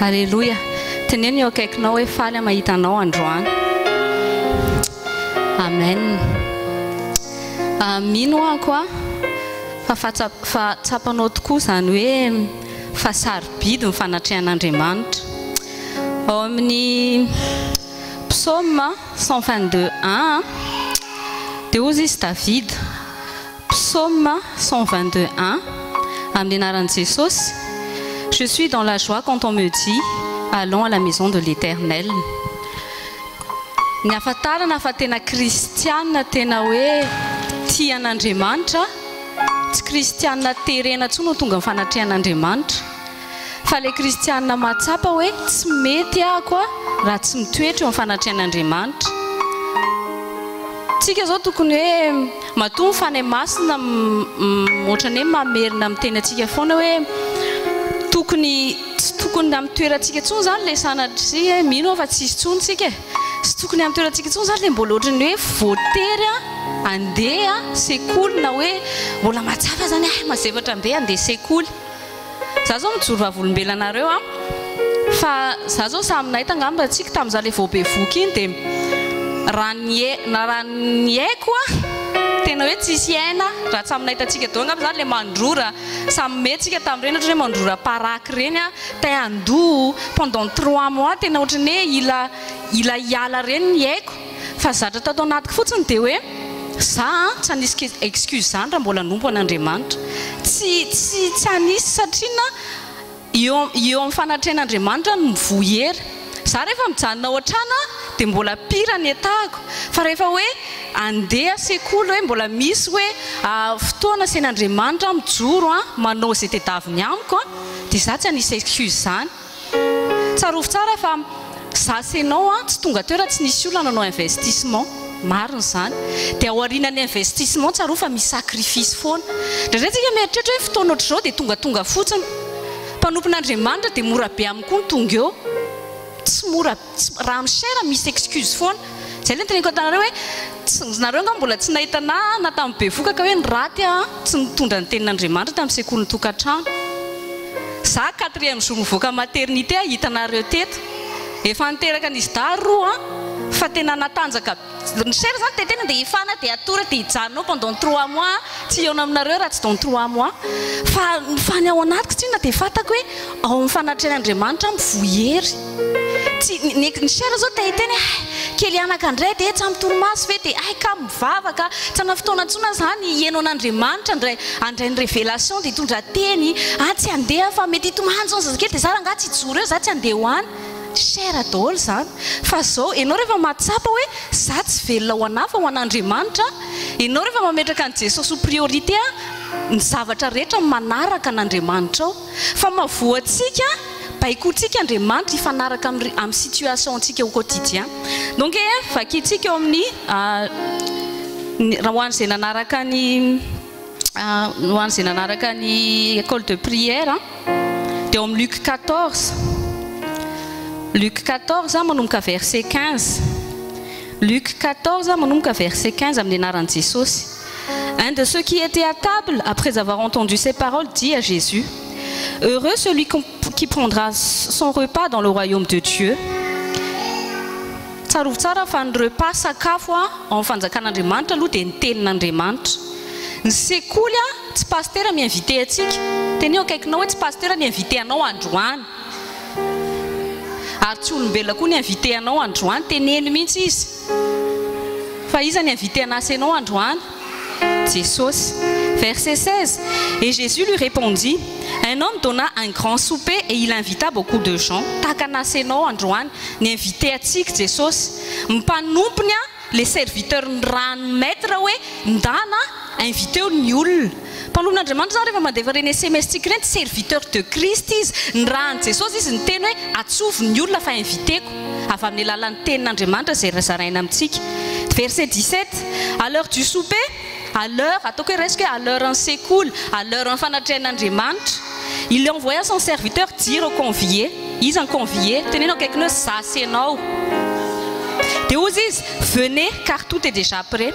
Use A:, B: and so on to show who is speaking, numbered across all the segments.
A: Aleloia. Teneno eo akaikinao hoe faly aho mahita anao androany. Amen. Ah, mino hoako ah, fa fatsa- fa tsapanao tokoa izany hoe fa sarobidy ny fanatrehan'Andriamanitra. Ao amin'ny psaume 122 1 dia hoy izy Davida, Psaume cent vingt deux un Amin'ny anaran'i Jesosy, Je suis dans la joie quand on me dit, Allons à la maison de l'Eternel Ny ahafantarana fa tena kristiana tena hoe tia an'Andriamanitra, tsy kristiana terena intsony no tonga amin'ny fanatrehan'Andriamanitra, Fa ilay kristiana mahatsapa hoe tsy mety ahako aho raha tsy mitoetra eo amin'ny fanatrehan'Andriamanitra. Tsika izao tokony hoe matoa ny Fanahy Masina ohatran'ny hoe mamerina amin'ny tenantsika foana hoe tokony tsy tokony amin'ny toerantsika intsony izany ilay sanatria hoe mino aho fa tsy hisy intsony tsika e. Tsy tokony amin'ny toerantsika intsony izany ilay mbola ohatran'ny hoe voatery handeha sekoly na hoe mbola mahatsapa izany hoe hay mazefatra be handeha sekoly. za zao mijoro vavolombelona anareo an! fa za zao samy naita angamba antsika tamin'ny za le vao bevoka iny dia raha ny na raha ny haiko an! tena hoe tsisy aina raha tsy amin'ny nahitantsika daholo angamba za le mandrora samy mey tsika tamin'ireny ohatra hoe mandrora paraky ireny an! te handoa pendant trois mois tena ohatran'ny hoe ila ila hiala ireny ny aiko Fa zatra tato anatiko fotsiny dia hoe za a, tsy hanisy excuse zany raha mbola hanompo an'Andriamanitra. Tsy, tsy, tsy hanisy satria na eo, eo amin'ny fanatrehan'Andriamanitra no mivoy hery. Za rehefa mijanona ao an-trano a, dia mbola pire ny état-ko. Fa rehefa hoe andeha sekoly hoe mbola misy hoe fotoana asain'Andriamanitra aho mijoro a, manao izay tedaviny amiko a, dia za tsy hanisy excuse zany. Tsarovy tsara fa za sy enao an tsy tonga teo raha tsy nisy olona nanao investissement, marina izany, dia ao aorianan'ny investissement tsarovy fa misy sacrifice foana, indraindray tsika mieritreritra hoe fotoana ohatr'izao dia tongatonga fotsiny, mpanompon'Andriamanitra dia mora be aminy koa ny tonga eo, tsy mora. Raha amin'ny chaire misy excuse foana. Izay ilay noteneniko antanareo hoe tsy, nareo angamba mbola tsy nahita na na tamin'ny bevoka ka hoe ny raty an tsy nitondra ny tenin'Andriamanitra tamin'ny sekolin'ny tokantrano. Za quatrième jour mivoaka maternité hitanareo teto. Efa niteraka an'izy dahy roa an fa tena natanjaka. Ny chaire zany dia tena dia hifana dia hatory dia hijanona ao pendant trois mois aho tsy hihaona aminareo raha tsy dans trois mois fa ny fany ao anatiko tsinona dia fantako hoe ao amin'ny fanatrehan'Andriamanitra aho mivoy hery tsy ny ny chaire zao te hiteny hay kely anaka indray dia tsy ampy torimaso ve dia hay kamo mivavaka tsy hanana fotoana intsony aho izany hihaino an'Andriamanitra indray handray ny révélation dia hitondra teny aho tsy handeha fa mety hitomany izao ny zazakely dia za rangahy tsy hijoro eo za tsy handeha ho any Cher daholo izany. Fa izao, ianao rehefa mahatsapa hoe za tsy velona ho an'ahy fa ho an'Andriamanitra aho, ianao rehefa mametraka an'i Jesosy ho priorité an, ny zavatra rehetra manaraka an'Andriamanitra ao. Fa mahavoa antsika, baikointsika Andriamanitra hifanaraka amin'ny amin'ny situation antsika au quotidien. Donc eh, vakintsika ao amin'ny raha ho an'izay nanaraka ny. hoan'izay nanaraka ny école de prière hein. dia eo luc 14 luc 14 manomboka verset 15 luc 14 hein, manomboka verset 15 amin'ny anaran'i jesosy un de ceux qui étaient à table après avoir entendu ces paroles dit à jésus Heureux celui qui prendra son repas dans le royaume de Dieu. Tsarovy tsara fa ny repas sakafo ao amin'ny fanjakan'Andriamanitra aloha dia ny tenin'Andriamanitra. Ny sekoly tsy pasitera mi-inviter antsika. Teneno akaikinao hoe tsy pasitera ny inviter anao androany. Ary tsy olombelona koa ny inviter anao androany. Teneno mihitsy izy fa iza ny inviter an'asa ianao androany. Jesosy. Verset 16, Et Jesus lui repondit, Un homme donna un grand souper et il invita beaucoup de gens, tahaka ny nahasenao androany, ni-inviter antsika Jesosy, mpanompony a, les serviteurs nirahan'ny maître hoe, ndana a, inviter-o ny olona. Mpanolon'Andriamanitra izany rehefa mandefa ireny sms-tsika ireny, serviteur de Christ izy, nirahan'i Jesosy izy niteny hoe atsovy ny olona fa inviter-ko, avy amin'ny alalan'ny tenin'Andriamanitra izay zaraina amintsika. Verset 17, à l'heure du souper, à l'heure, ataoko hoe raisiko hoe à l'heure ny sekoly, à l'heure ny fanatrehan'Andriamanitra, il envoya son serviteur dire au convié, iza ny convié? teneno akaikiny hoe za sy ianao, dia hozy izy, venez car tout est déjà prêt.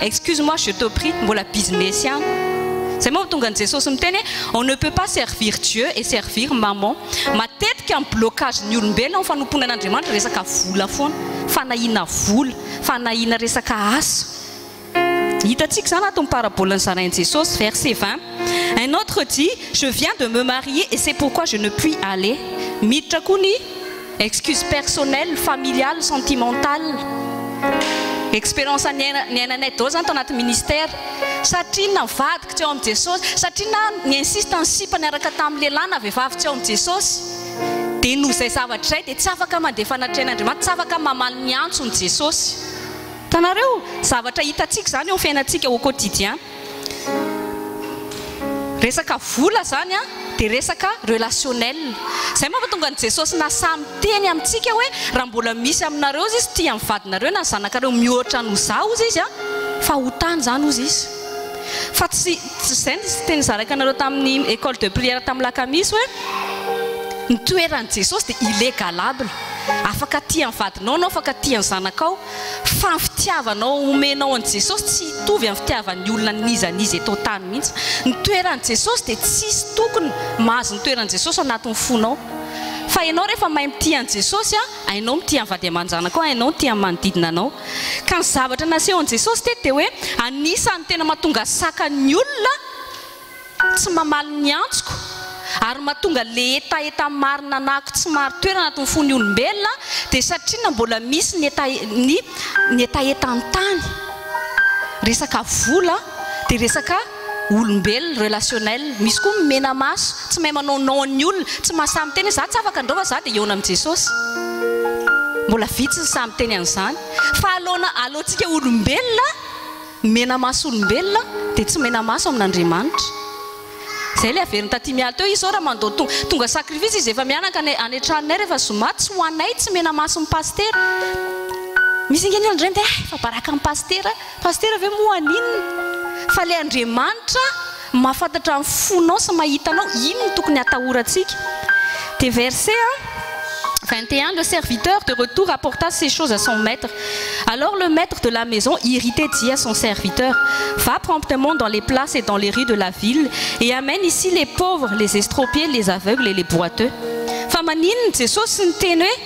A: Excuse moi je te prie mbola business ihany zay moa tonga ny Jesosy miteny hoe on ne peut pas servir Dieu et servir maman matetika ny blocage ny olombelona amin'ny fanompoana an'Andriamanitra resaka vola foana fanahiana vola fanahiana resaka asa hitantsika izany ato ny parabole nizarain'i Jesosy verset 20 un autre dit je viens de me marier et c'est pourquoi je ne puis aller miditra koa ny Excuses personnelles, familiales, sentimentales, expérience niainanay daholo izany tao anaty ministère, satria navadiko tsy ao amin'i Jesosy, satria na ni insiste ny sipa niaraka tamin'ny lehilahy na vehivavy tsy ao amin'i Jesosy, dia noho izay zavatra izay dia tsy afaka mandeha fanatrehan'Andriamanitra, tsy afaka mamaly ny antson'i Jesosy. Hitanareo? Zavatra hitantsika izany eo amin'ny fiainantsika au quotidien. Resaka vola zany a dia resaka relationnel. Zay manko tonga an'i Jesosy nasaha miteny amintsika hoe raha mbola misy aminareo ozy izy tia ny vadinareo na ny zanakareo mihoatra noho za ozy izy a fa ho tany zany ozy izy. Fa tsy zay ny teny nizaraka anareo tamin'ny école de prière tamin'ny lakamisy hoe ny toeran'i Jesosy dia ilegalable. Afaka tia ny vadinao anao, afaka tia ny zanakao. Fa ny fitiavanao omenao an'i Jesosy tsy hitovy amin'ny fitiavan'ny olona n'iza n'iza eto an-tany mihitsy. Ny toeran'i Jesosy dia tsisy tokony mahazo ny toeran'i Jesosy ao anatin'ny fonao. Fa ianao rehefa mahay mitia an'i Jesosy, hainao mitia ny vady aman-janakao, hainao mitia ny manodidina anao. Ka ny zavatra nasehon'i Jesosy teto dia hoe anisan'ny tena mahatonga sakana ny olona tsy mamaly ny antsoko ary mahatonga le hetaheta maro nanahako tsy marin-toerana anaty ny fon'ny olombelona dia satria na mbola misy ny ny ny hetaheta an-tany resaka vola dia resaka olombelona relationnel misy koa ny mena maso tsy mahay manao non an'ny olona tsy mahasahy miteny hoe za tsy afaka andao fa za dia hihaona amin'i Jesosy mbola vitsy ny sahy miteny an'izany fa aloana aloantsika olombelona Ny menamaso olombelona dia tsy menamaso amin'Andriamanitra. Izay ilay averiny taty mialy teo, Isaora mandao tonga, tonga sacrifice izy efa mianaka any any an-tranonay rehefa zoma, tsy ho anay tsy menamaso ny pasitera. Misy ange ny olona indray mandeha, eh efa baraka ny pasitera, pasitera ve moa haninona? Fa ilay Andriamanitra mahafantatra in'yfonao sy mahitanao ino ny tokony atahoratsika dia verse a eh? « Le serviteur de de retour apporta ces choses à son maître. Alors le maître de la maison, irrité, dit à son serviteur, va promptement dans les places et dans les rues de la ville et amène ici les pauvres, les estropiés, les aveugles et les boiteux. manininy jesosy ny teny hoe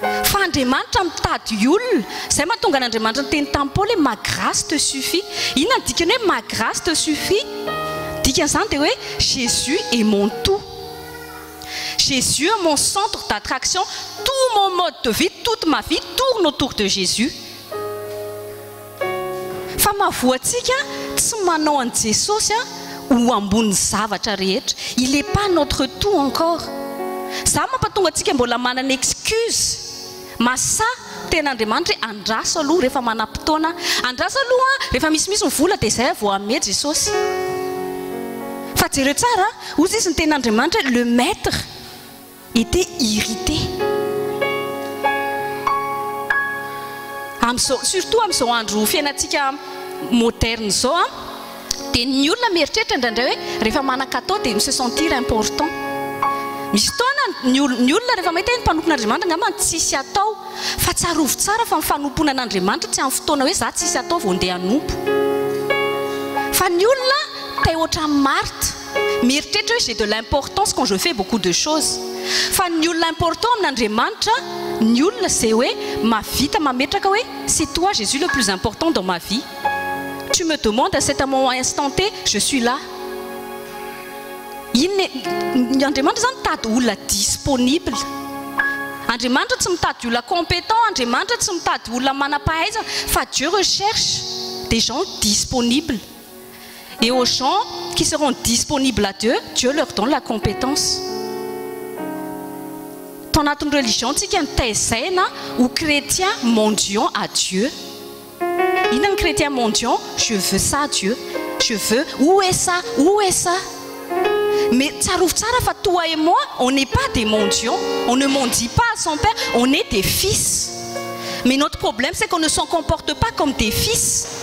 A: Fa Andriamanitra mitady olona, izay mahatonga an'Andriamanitra niteny tamin'i Paoly hoe ma grace te suffit. Inona no dikan'ny hoe ma grace te suffit? Dikan'izany dia hoe Jesus est mon tout. Jesus est mon centre d'attraction, tout mon mode de vie, toute ma vie tourne autour de Jesus. Fa mahavoa antsika tsy manao an'i Jesosy ho ambonin'ny zavatra rehetra, il est pas notre tout encore. Zany mampatonga antsika mbola manana excuse, masa tena Andriamanitra hoe andraso aloha rehefa manam-potoana, andraso aloha rehefa misimisy ny vola dia izay vao hanome Jesosy. Fa jereo tsara, hoy izy ny tenin'Andriamanitra hoe le maître. était irrité amin'izao surtout amin'izao andro fiainantsika moderne izao an dia ny olona mieritreritra indraindray hoe rehefa manan-katao dia mi se sentir important misy fotoana ny olo- ny olona rehefa mahita hoe ny mpanompo an'Andriamanitra angamba ny tsisy atao fa tsarovy tsara fa ny fanompoana an'Andriamanitra tsy amin'ny fotoana hoe za tsisy atao vao ndeha hanompo fa ny olona te ohatran'i Marthe mieritreritra hoe j'ai de l'importance quand je fais beaucoup de choses fa ny olona important amin'Andriamanitra ny olona ze hoe mahavita mametraka hoe c'est toi Jésus le plus important dans ma vie tu me demandes à cet amont instant T je suis là inona ny Andriamanitra zany mitady olona disponible Andriamanitra tsy mitady olona compétent Andriamanitra tsy mitady olona manam-pahaizana fa Dieu recherche des gens disponibles et aux gens qui seront disponibles à dieu dieu leur donne la compétence tao anatin'ny religion tsika nitazaina ho chrétien mondion à dieu inona ny chrétien mondion je veux ça dieu je veux où est ça où est ça mais toi et moi, on n'est pas des mendiants, on ne mendie pas à son père, on est des fils. Mais notre problème, c'est qu'on ne s'en comporte pas comme des fils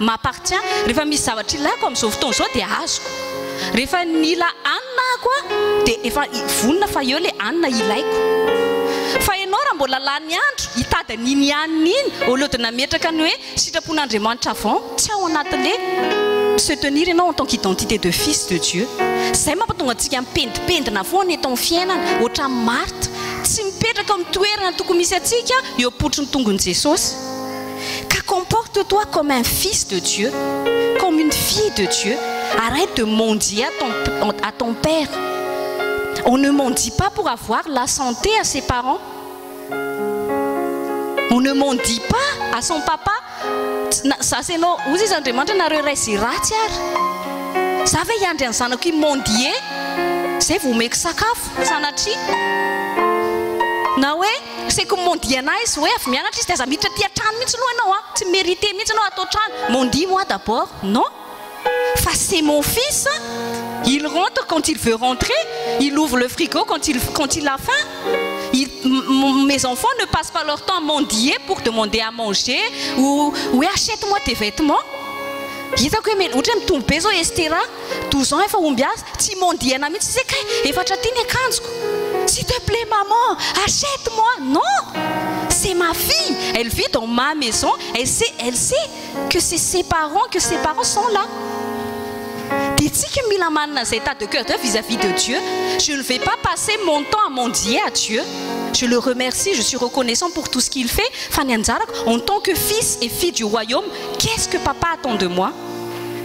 A: M'appartient, rehefa misy zavatra ilako amin'izao fotoana izao dia azoko. Rehefa nila anona aho koa dia efa vonona fa eo ilay anona ilaiko. Fa ianao raha mbola lany andro hitady an'iny anona iny au lieu de nametraka ny hoe sitrapon'Andriamanitra avant, tsy ao anatin'le se tenir ianao en tant qu'identité de fils de Dieu. Izay mampatonga antsika mipendipendina foana eto amin'ny fiainana, ohatran'i Marthe, tsy mipetraka eo amin'ny toerana tokony misy antsika, eo am-potron'ny tongon'i Jesosy. ka comporte toi comme un fils de Dieu comme une fille de Dieu arrête de mendier à ton, à ton père on ne mendie pas pour avoir la santé à ses parents on ne mendie pas à son papa za sy ianao ozy izy Andriamanitra nareo ray sy ratsy ary za ve hiandry an'ny zanako i mendier zay vao omeko sakafo sanatria na hoe Seiko Mondy anah izy hoe avy mianatra izy dia aza miditra aty an-trano mihitsy aloha ianao an! Tsy mi-merite mihitsy ianao ato an-trano! Mondy moi d'abord non fa c'est mon fils an! Il rentre quand il veut rentrer, il ouvre le frigo quand il quand il a faim, il mes enfants ne passent pas leur temps à mendier pour demander à manger ou hoe achète moi tes vêtements! Hitako hoe me- ohatra hoe mitombo be izao Estera. douze ans efa omby azy un peu s'il te plaît maman achète moi non c'est ma fille elle vit dans ma maison elle sait elle sait que c'est ses parents que ses parents sont là dans cet état de cœur vis-à-vis de Dieu, je ne vais pas passer mon temps à mendier à Dieu. Je le remercie, je suis reconnaissant pour tout ce qu'il fait. En tant que fils et fille du royaume, qu'est-ce que papa attend de moi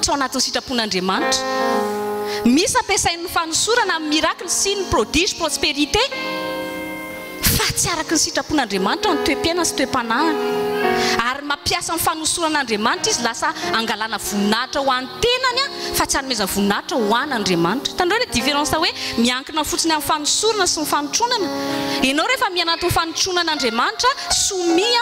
A: tsy ao anatin'ny sitrapon'Andriamanitra. Misy ampiasain'ny fanosorana amin'ny miracles, signes, prodiges, prospérité fa tsy araka ny sitrapon'Andriamanitra ny toe-piainany sy toe-panahiny. Ary mampiasa ny fanosoran'Andriamanitra izy lasa angalana voninahitra ho an'ny tenany fa tsy anomezana voninahitra ho an' Andriamanitra. Hitanareo ilay différence hoe miankina fotsiny amin'ny fanosorana sy ny fanotronana. Ianao rehefa miha anatin'ny fanotronan'Andriamanitra, soumis,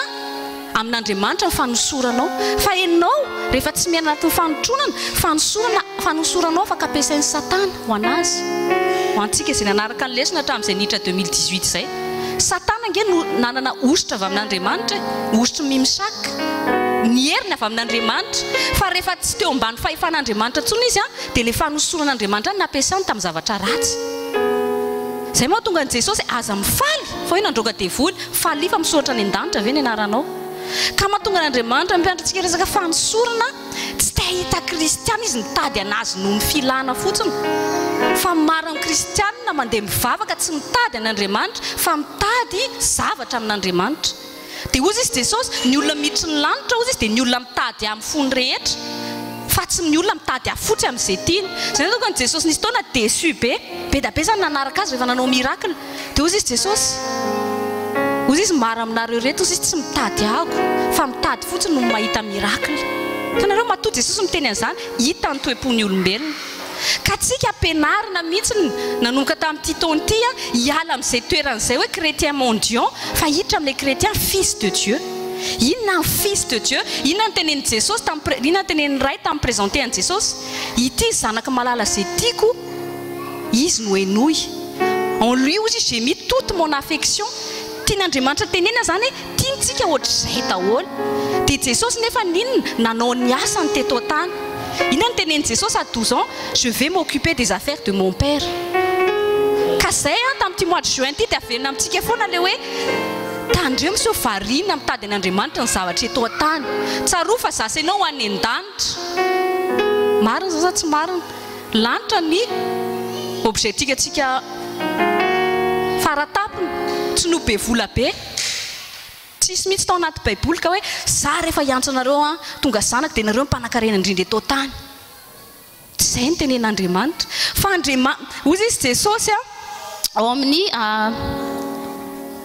A: amin'Andriamanitra ny fanosoranao, fa ianao rehefa tsy miaina anatin'ny fanotronana, fanosorana, fanosoranao afaka ampiasain'i Satana ho an'azy. Ho antsika izay nanaraka ny lesona hatramin'izay niditra deux mille dix huit izay, Satana ange no nanana hosotra avy amin'Andriamanitra e, hosotry Mimshak, ny heriny avy amin'Andriamanitra, fa rehefa tsy teo ambany fahefan'Andriamanitra intsony izy an, dia ilay fanosoran'Andriamanitra no nampiasany tamin'ny zavatra ratsy. Izay mahatonga an'i Jesosy hoe aza mifaly fa hoe nandroaka devoly. Faly fa misoratra any an-danitra ve ny anaranao? Ka mahatonga an' Andriamanitra hampianatra antsika resaka fanosorana, tsy te hahita kristiana izy nitady an'azy noho ny filana fotsiny. Fa maro amin'ny kristiana mandeha mivavaka tsy mitady an' Andriamanitra fa mitady zavatra amin' Andriamanitra. Dia hozy izy Jesosy, ny olona miditry ny lanitra hozy izy dia ny olona mitady amin'ny fony rehetra fa tsy ny olona mitady afotsy amin'izay tiany. Izay nahatonga an'i Jesosy nisy fotoana déçu be, be da be izany nanaraka azy rehefa nanao miracle. Dia hozy izy Jesosy, hozy izy maro aminareo ireto, hozy izy tsy mitady ago, fa mitady fotsiny no mahita miracle. Hitanareo, matoa Jesosy miteny an'izany, hita ny toe-pon'ny olombelona. Ka antsika ampianarina mihitsiny, nanomboka tamin'ity taona ity, hiala amin'izay toeran'izay hoe chrétien mendiant, fa hiditra amin'ilay chrétien fils de Dieu. Inona ny fils de Dieu? Inona no tenenin'i Jesosy tamin'ny, inona no tenenin'ny Ray tamin'ny presenter an'i Jesosy? Ity zanako malala izay tiako, Izy no henoy. En lui aussi j'ai mis toute mon affection. Tian'Andriamanitra tenenina izany hoe tiany tsika ohatr'izay daholo. Dia Jesosy nefa n'inona? Nanao ny asany teto an-tany. Inona no tenenin'i Jesosy à douze ans? Je vais m'occuper des affaires de mon Père. Ka izay an, tamin'ity mois de juin ity dia averina amintsika foana ilay hoe tandremo miseho variana mitady an'Andriamanitra ny zavatra eto an-tany. Tsarovy fa za sy ianao ho any an-danitra. Marina izany sa tsy marina? Lanitra ny objetikantsika faratapony. Tsy no be vola be. Tsisy mihitsy tao anaty baiboly ka hoe za rehefa hiantso anareo an, tonga zanako dia nareo no mpanakarena indrindra eto an-tany. Tsy izay no tenen'Andriamanitra. Fa Andriamanitra, hoy izy Jesosy an, ao amin'ny.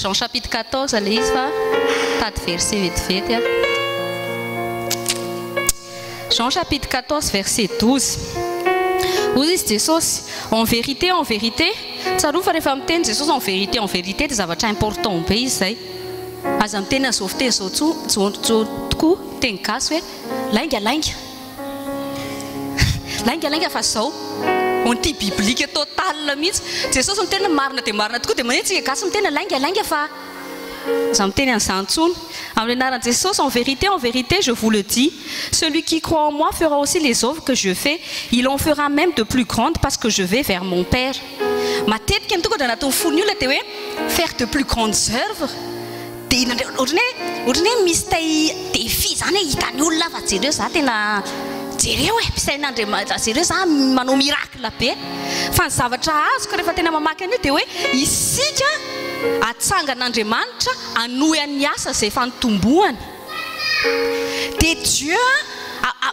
A: Jean chapitre quatorze ilay izy fa mitady verset vetivety aho. Jean chapitre quatorze verset douze. Hoy izy Jesosy, en vérité, en vérité, tsarovy fa rehefa miteny Jesosy en vérité, en vérité dia zavatra important be izy izay. Aza miteny an'izao fiteny izao intsony, tokoa, teny gasy hoe lainga, lainga. Lainga lainga fa zao anti biblique total mihitsy. Jesosy miteny hoe marina dia marina tokoa dia manino tsika gasy miteny hoe lainga lainga fa za miteny an'izany intsony. Amin'ny anaran'i Jesosy en vérité en vérité je vous le dis celui qui croit en moi fera aussi les œuvres que je fais il en fera même de plus grandes parce que je vais vers mon père. Matetika ny tokatra nataon'ny fon'ny olona dia hoe faire de plus grandes oeuvres, dia inona indray, ohatran'ny hoe, ohatran'ny hoe misy tay défi izany hoe hitan'ny olona aho fa jereo za tena, jereo e, mpisain'Andriamanitra, jereo za manao miracle be. Fa ny zavatra azoko rehefa tena mamaky an'io dia hoe isika atsangan'Andriamanitra hanohy ny asa izay efa nitomboany. Dia Dieu a,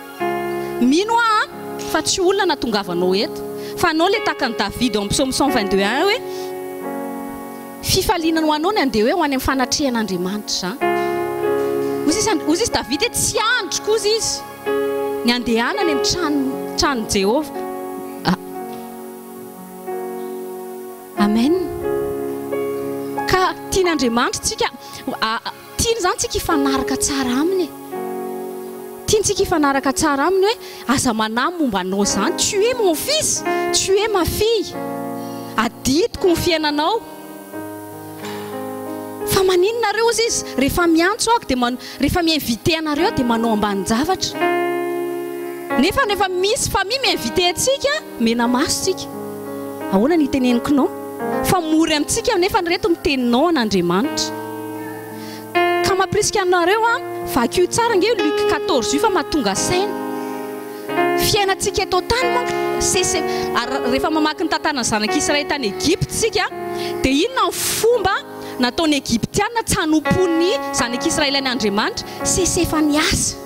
A: Mino aho an, fa tsy olona natongavanao eto, fa anao ilay tahaka an'i Davida ao amin'ny psaume cent vingt deux un hoe, fifaliana ho anao ny handeha hoe ho any amin'ny fanatrehan'Andriamanitra izany. Hoy izy, hoy izy Davida hoe, tsy andriko, hozy izy, ny handehana any amin'ny tranon'i, tranon'i Jehovah. Ah. Amen. Ka tian'Andriamanitra tsika, ah, Tiany izany tsika hifanaraka tsara aminy e. Tiany tsika hifanaraka tsara aminy hoe aza manahy momba anao izany. Tu es mon fils, tu es ma fille. Adidiko ny fiainanao. Fa maninona nareo ozy izy rehefa miantso aho dia man, rehefa mi-inviter anareo dia manao ambanin-javatra. Nefa rehefa misy famille mi-inviter antsika, Mena maso tsika. Ahoana ny hiteneniko nao? Fa mory amintsika anefa ireto miteny nao an' Andriamanitra. Ka mampirisika anareo an, vakio tsara ange io Luc quatorze io fa mahatonga saina. Fiainantsika eto an-tany manko sese ary rehefa mamaky ny tantaran'ny Zanak' Israely tany Egypta isika dia inona ny fomba nataon'ny Egyptiana tsy hanompoan'ny Zanak' Israely an' Andriamanitra? Sese efa niasa.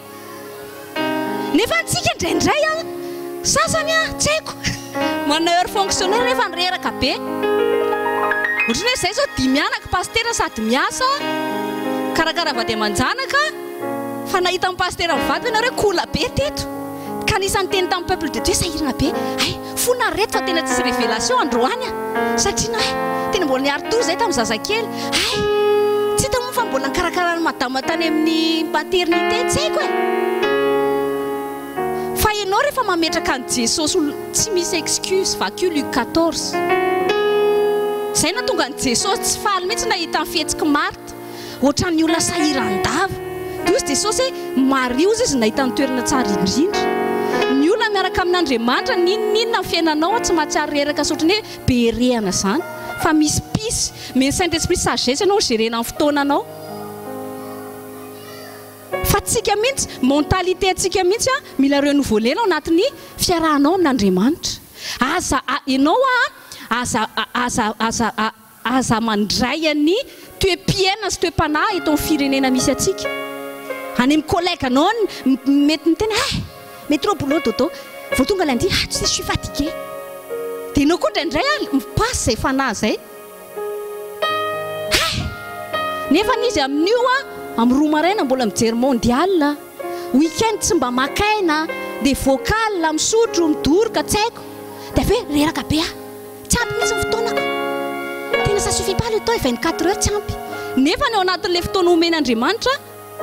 A: Nefa antsika indraindray an, sasany an, tsy haiko, manana heure fonctionnelle nefa ny reraka be. Ohatran'ny hoe izahay izao dimy anaka, pasitera sady miasa, mikarakara vady aman-janaka, fa nahita an'i pasitera mivady ve ianareo hoe kola be teto? Ka anisan'ny niteny tamin'ny peuple de Dieu hoe sahirana be. Hay! Fony aho reto fa tena tsisy révélation androany a! satria nahy tena mbola niary toa izay tamin'ny zazakely hay! tsy hita moa fa mbola nikarakaran'i madama tany amin'ny maternité tsy haiko e! fa ianao rehefa mametraka an'i Jesosy ho tsy misy excuse vaquio Luc quatorze izay nahatonga an'i Jesosy tsy faly mihitsy nahita ny fihetsiky Marthe Ohatran'ny olona sahiran-dava. Hoy izy Jesosy hoe, Mariho izy nahita ny toerana tsara indrindra. Miolana miaraka amin'Andriamanitra n'inon'inona ny fiainanao, tsy mahatsiaro reraka sy ohatran'ny hoe be rehana izany. Fa misy pisy. Omen'ny Saint Esprit sagesse anao hi-gerena ny fotoananao. Fa tsika mihitsy, mentalité ntsika mihitsy mila renouveler ao anatin'ny fiarahanao amin'Andriamanitra. Aza, ianao an, aza, aza, aza, Aza mandray an'i toe-piaina sy toe-panahy eto amin'ny firenena misy antsika any amin'ny collègue anao ny mety miteny eh mais trop boulot dodo vao tonga lundi ah tu sais je suis fatigué dia ianao koa indraindray ah mipasse izay fanahy izay eh nefa izy amin'io ah amin'ny roa maraina mbola mijery mondial week-end tsy mba maka aina dia vocal misotro midoroka tsy haiko dia avy hoe reraka be ah Tsy ampy mihitsy ny fotoana. Tena ça suffit pas le temps et 24 heures tsy ampy. Nefa ny ao anatin'ilay fotoana omen'Andriamanitra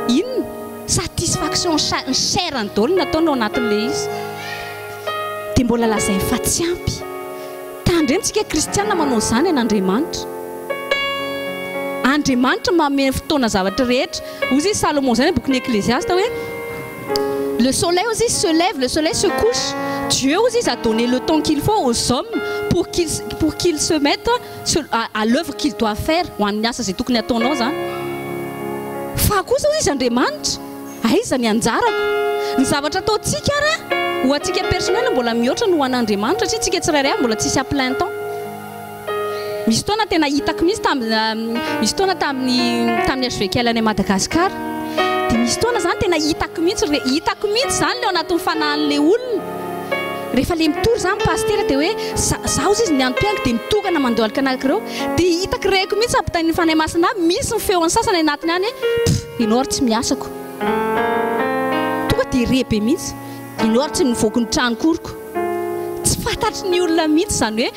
A: iny satisfaction ny chair ny dol nataony ao anatin'ilay izy dia mbola lazainy fa tsy ampy. Tandremo tsika kristiana manao izany an'Andriamanitra. Andriamanitra manome fotoana zavatra rehetra. Hoy izy Salomon izany amin'ny bokin'ny Eklesiasta hoe. Le soleil ozy se lève, le soleil se couche, Dieu ozy izy a donner le temps qu'il faut aux hommes pour qu'ils pour qu'ils se mettent se à l'œuvre qu'ils doivent faire, ho an'ny asa izay tokony hataonao izany. Fa kosa ozy izy Andriamanitra, aiza ny anjarako? Ny zavatra ataontsika ara ho antsika personnel mbola mihoatra ny ho an'Andriamanitra satria tsika tsirairay avy mbola tsisy à plein temps. Misy fotoana tena hitako mihitsy tamin'ny misy fotoana tamin'ny tamin'ny HVKL any Madagascar dia misy fotoana izany tena hitako mihitsy re hitako mihitsy izany leo anatin'ny fanahin'ilay olona rehefa le mitory zany pasitera dia hoe zaho izy ny antom-piainako dia mitokana mandohalika anaraka ireo dia hitako reko mihitsy ampitain'ny fanahy masina misy ny feon'ny sasany anatiny any hoe ianao ary tsy miasako tonga dia re be mihitsy ianao ary tsy nivoako ny trano koriko tsy fantatry ny olona mihitsy izany hoe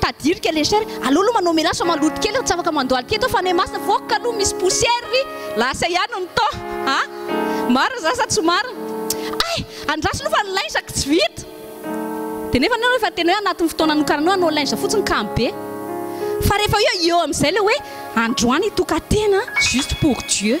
A: Tadidika le cher, aleo aloha manao mélange fa maloto kely, tsy afaka mandoa aliketa aho fa anay masina voky aloha misy poussière ry, lasa ihany ny temps a! Marina zany sa tsy marina? Ay! Andraso aloha fa ny linge ko tsy vita! Dia nefa ianao rehefa tena hoe anatin'ny fotoana nokaranao hanao linge fotsiny kamo be! Fa rehefa hoe eo amin'izay ilay hoe androany hitokantena an! Juste pour Dieu!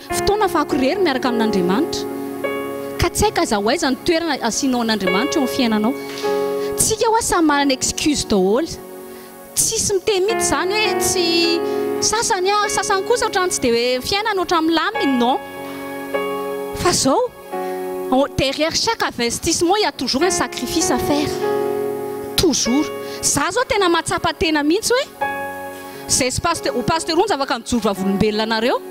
A: Fotoana ahafahako irery miaraka amin'Andriamanitra. Ka tsy haiko aza ho aiza ny toerana asianao an'Andriamanitra eo amin'ny fiainanao. Tsika hoa samy manana excuse daholo. Tsisy miteny mihitsy izany hoe tsy sasany an, sasany kosa otrany tsy dia fiainany otrany milaminy non. Fa zao. Derrière chaque investissement il y a toujours un sacrifice à faire, toujours. Za zao tena mahatsapa tena mihitsy hoe zay sy pasteur, ho pasteur ony zavaka mijoro vavolombelona anareo,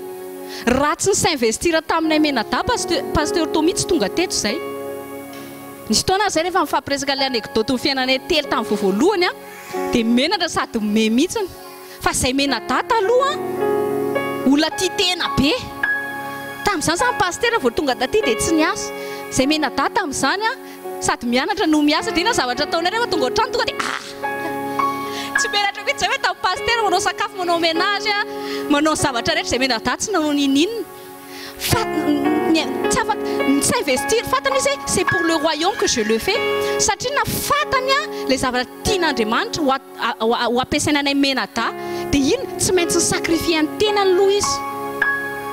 A: raha tsy ni s'investir taminay menada pasteur pasteur Tommy tsy tonga teto zay. Nisy fotoana zay rehefa mifampiresaka le anecdote ny fiainanay telo tamy voavoalohany an, de menatra sady mey mihitsy. Fa zay mena data aloha olona tia tena be. Tamin'izany zany pasitera vao tonga taty dia tsy niasa. Zay mena data amin'izany an, sady mianatra no miasa dia inona zavatra ataonay rehefa tonga ao an-trano tonga dia ah! Tsy menatra mihitsy zay hoe tamin'ny pasitera manao sakafo manao menage an, manao ny zavatra rehetra zay mena data tsy nanao n'ininona. Fa ny tsy afaka ny s'investir fantany izy hoe c'est pour le royaume que je le fais. Satria na fantany an ilay zavatra tian'Andriamanitra ho ho ampiasaina anay menada dia iny tsy maintsy mi-sacrifier ny tenany aloha izy,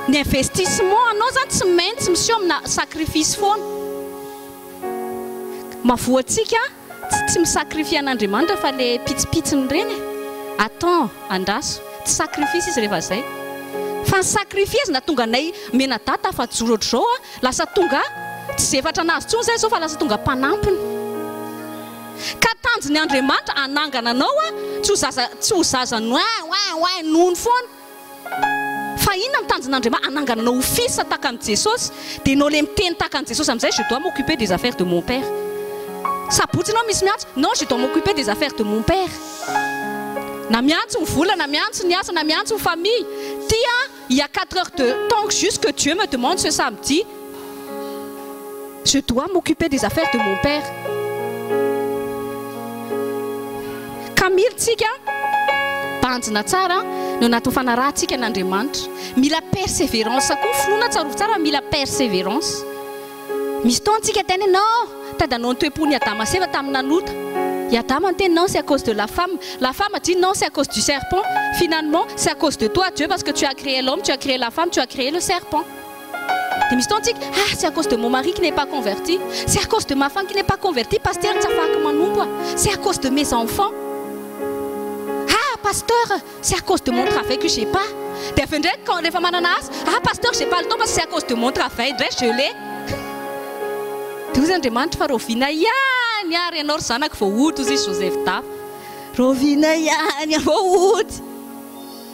A: ny investissement anao zany tsy maintsy miseho amina sacrifice foana, mavoantsika tsy mi-sacrifier an'Andriamanitra fa le pitsipitsiny reny e, attends andraso, tsy sacrifice izy rehefa zay fa ny sacrifies na tonga anay menada tafajoro ohatr'izao lasa tonga tsy zefatra anazy tsony zay zao fa lasa tonga mpanampiny. Ka tanjony Andriamanitra hanangana anao a tsy ho zaza tsy ho zaza noin oin oin nono foana fa inona no tanjona Andriamanitra hanangana anao ho fils tahaka an'i Jesosy dia enao le miteny tahaka an'i Jesosy amin'izay je dois m'occuper des affaires de mon père sabotsy enao misy miantso non je dois m'occuper des affaires de mon père na miantso ny vola na miantso ny asa na miantso ny famille tia Il y a quatre heures de temps juste que Dieu me demande ce samedi je dois m'occuper des affaires de mon père ka mily tsika banjina tsara no anatin'ny fanarahantsika an'Andriamanitra mila perseverance koa finoana tsarovy tsara mila perseverance Misy fotoana tsika teny hoe non, tadano ny toe-pony Adama sy Eva tamin'ny nanota. I Adama niteny non c'est à cause de la femme, la femme a dit non c'est à cause du serpent, finalement c'est à cause de toi Dieu parce que tu as crée l'homme, tu as crée la femme, tu as crée le serpent. Dia misy fotoana tsika ah c'est à cause de mon mari qui n'est pas converti, c'est à cause de ma femme qui n'est pas converti Pasteur tsy afahako manompo ah, c'est à cause de mes enfants ah Pasteur, C'est à cause de mon travail que j'ai pas dia avy eo indray quand rehefa manana asa ah pasteur j'ai pas le temps parce que c'est à cause de mon travail indray je l'ai dia hoy izy Andriamanitra fa rahoviana ihany ary ianao ry zanako vao hody hoy izy Joseph Dafa rahoviana ihany ianao vao hody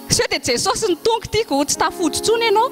A: sao dia Jesosy ny Tompo tiako tsy tafody intsony ianao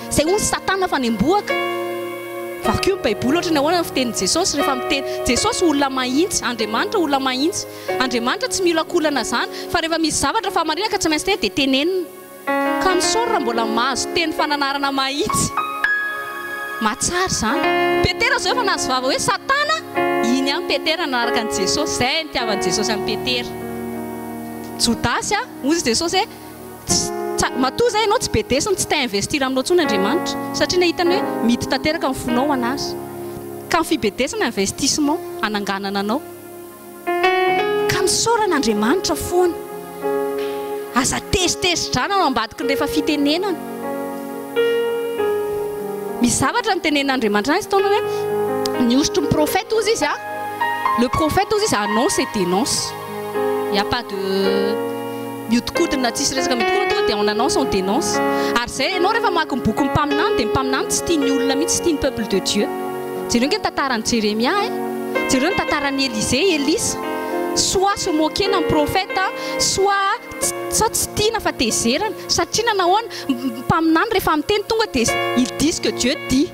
A: Izay hono satana fanembohaka. Fa koa ny baiboly ohatran'ny ahoana ny fitenin'i Jesosy rehefa miteny. Jesosy olona mahintsy, Andriamanitra olona mahintsy. Andriamanitra tsy mila kolana izany fa rehefa misy zavatra fa marina ka tsy maintsy teny dia tenenina. Ka misaory raha mbola mahazo teny fananarana mahintsy. Mahatsara izany. Petera izao efa nahazo vava hoe satana, iny ihany Petera nanaraka an'i Jesosy. Izay nitiavan'i Jesosy an'i Petera. Jodasy a, hoy Jesosy hoe. matoa izay ianao tsy bedesiny, tsy te investir aminao intsony Andriamanitra, satria nahitany hoe mihidy tanteraka ny fonao ho an'Azy, ka ny fibedesana investissement hananganana anao, ka misaora an'Andriamanitra foana, aza tezitezi-dràna ao ambadiky ny rehefa fitenenana, misy zavatra nitenen'Andriamanitra anay fotoana hoe, ny hosotry ny prophète hozy izy, le prophète hozy izy annonce et denonce. Il n'y a pas de mihodinkodina tsisy resaka mihodinkodina tonga dia on annonce on dénonce ary zay ianao rehefa mamaky ny bokin'ny mpaminany dia ny mpaminany tsy tia ny olona mihitsy tsy tia ny peuple de Dieu jereo nge ny tantaran'i Jeremia e jereo ny tantaran'i Elisée Elisa soit se moquer na ny prophète soit sa tsy tia na fa tezerana satria na nahoana ny mpaminany rehefa miteny tonga dia ils disent que Dieu dit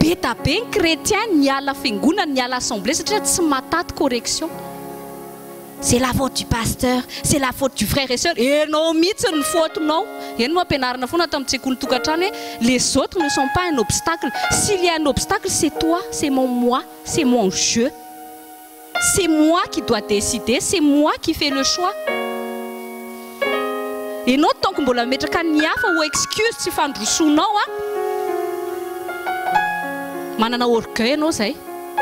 A: Be da be ny chrétien niala fiangonana niala assemblée satria tsy mataty correction. C'est la faute du pasteur, c'est la faute du frère et sœur, enao mitsy ny faute nao, eny no ampianarina foana ato amin'ny tsekoly tokantrano hoe les autres ne sont pas un obstacle, s'il y a un obstacle c'est toi, c'est mon moi, c'est mon je. C'est moi qui dois décider, c'est moi qui fais le choix. Enao tant que mbola mametraka ny hafa ho excuse tsy fandrosoanao an! Manana orgueil enao izay,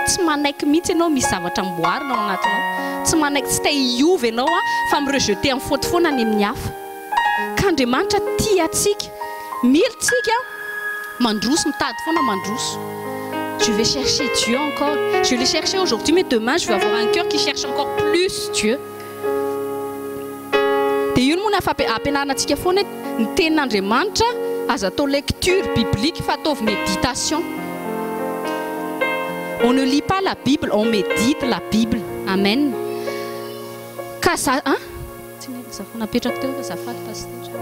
A: tsy manaiky mihitsy enao misy zavatra amboarina ao anatinao, tsy manaiky tsy te hiova enao an, fa mi-rejeter en faute foana ny amin'ny hafa. k'Andriamanitra tia antsika, mily tsika, mandroso, mitady foana mandroso, je vais chercher Dieu encore, je l'ai chercher aujourd'hui mais demain je vais avoir un cœur qui cherche encore plus Dieu, dia io moa no ampianarina antsika foana hoe ny tenin'Andriamanitra aza atao lecture biblique fa ataovy méditation, on ne lit pas la bible, on médite la bible, amen, ka za an. Tsy mendrika za fa napetrako teo fa zafady pasitera.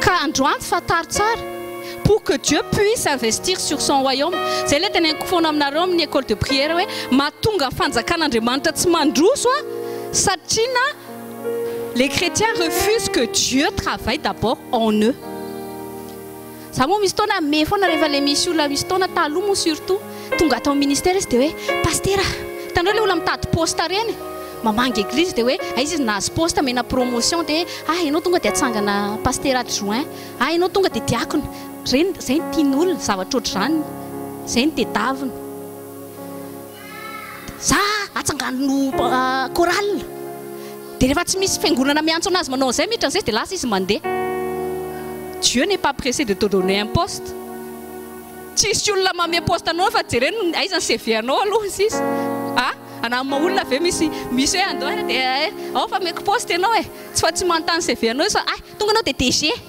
A: Ka androany fantaro tsara pour que Dieu puisse investir sur son royaume. Zay ilay teneniko foana aminareo amin'ny école de prière hoe mahatonga ny fanjakan'Andriamanitra tsy mandroso a satria na les chrétiens refusent que Dieu travaille d'abord en eux. Za moa misy fotoana me foana rehefa le misy olona misy fotoana taloha moa surtout tonga ato am ministera izy de hoe pasitera hitanareo le olona mitady poste reny mamangy eglise de hoe aiza izy nahazo poste mena promotion de ah enao tonga de atsangana pasitera adjoint ah enao tonga de diakona reny zay no tian'olona zavatra ohatr'izany zay no tedavina. Za atsangano chorale de rehefa tsy misy fiangonana miantso anazy manao an'izay minitra an'izay de lasa izy mandeha. Dieu n'est pas pressé de te donner un poste. Tsisy olona manome poste anao fa jereo aiza ny CV anao aloha sisa a! Ana maha olona ve misy misy hoe andao ary dia eh ao fa ameko poste ianao e! Fa tsy manontany CV anao izy fa hay tonga ianao dia DG.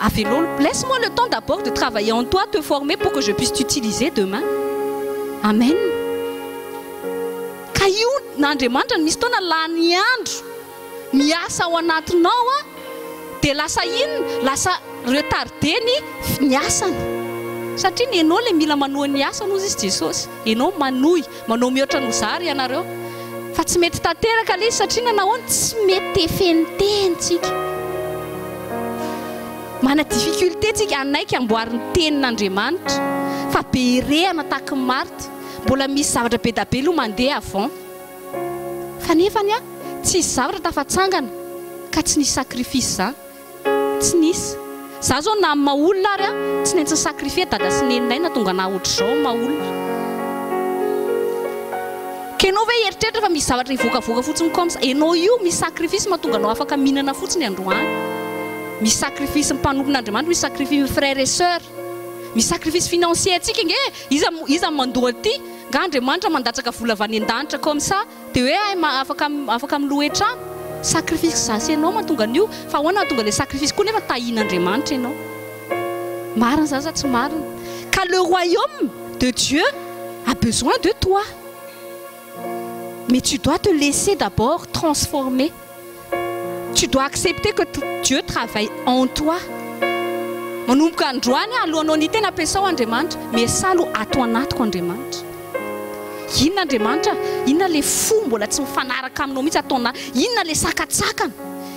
A: Avelolo, laisse moi le temps d'abord de travailler en toi, te former pour que je puisse t'utiliser demain. Amen. Ka io na Andriamanitra no misy fotoana lany andro miasa ao anatinao a, dia lasa inona? Lasa retardé ny ny asany. Satria ny enao le mila manohy ny asany ozy izy Jesosy, enao manohy. Manao mihoatra ny ho zary ianareo fa tsy mety tanteraka ilay izy satria nanahoana? Tsy mety efen'ny tenintsika. Mana difficulté tsika hanaiky amboary ny tenin'Andriamanitra fa be irehana tahaka ny Marthe. Mbola misy zavatra be dabe lo mandeha avant. Fa nefany an, tsisy zavatra tafatsangana ka tsy nisy sacrifice zany. Tsy nisy. Za zao na am maha olona ary an tsy nentsy ny sacrifier dada sy neninay na tonga naha otrzao am maha olona. Ka enao ve hieritreritra fa misy zavatra hivokavoka fotsiny coms enao io misy sacrifice mahatonga anao afaka mihinana fotsiny androany. Misy sacrifice ny mpanompo n'Andriamanitra misy sacrifice ny frère et sœur. Misy sacrifice financier antsika nge iza iza mandoa aty nga Andriamanitra mandatsaka vola avy any an-danitra comme ça. Dia hoe ahy ma afaka afaka miloha etrano? Sacrifice zasy enao mahatonga an'io fa ahoana ahatonga ilay sacrifice koa nefa tahian'Andriamanitra enao? Marina zany sa tsy marina? Ka le royaume de Dieu a besoin de toi mais tu dois te laisser d'abord transformer. Tu dois accepter que Dieu travaille en toi. Manomboka androany alohanao ny tena ampiasao Andriamanitra, miasalo ato anatiko Andriamanitra. Inona Andriamanitra? Inona le fo mbola tsy mifanaraka aminao mihitsy ato ana? Inona le sakatsakana?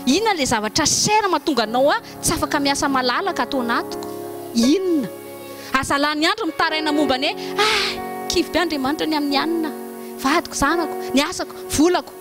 A: Inona le zavatra cher mahatonga anao hoa tsy afaka miasa malalaka ato anatiko? Inona? Aza lany andro mitaraina momba ny hoe ah kivy be Andriamanitra ny amin'ny anona, vadiko, zanako, ny asako, volako.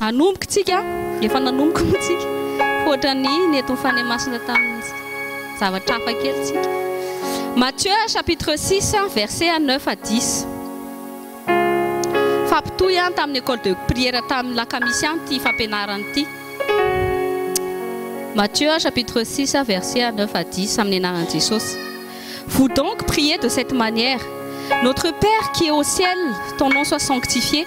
A: Hanomboka tsika, efa nanomboka moa tsika, hoatran'ny nentin'ny Fanahy Masina tamin'ny zavatra hafa kely tsika. Matthieu chapitre six verset à neuf à dix. Fampitohy an tamin'ny école de prière tamin'ny lakamisy an ity fampianarana ity. Matthieu chapitre six verset à neuf à dix amin'ny anaran'i Jesosy. Vous donc priez de cette manière, Notre Père qui est au ciel, ton nom soit sanctifié.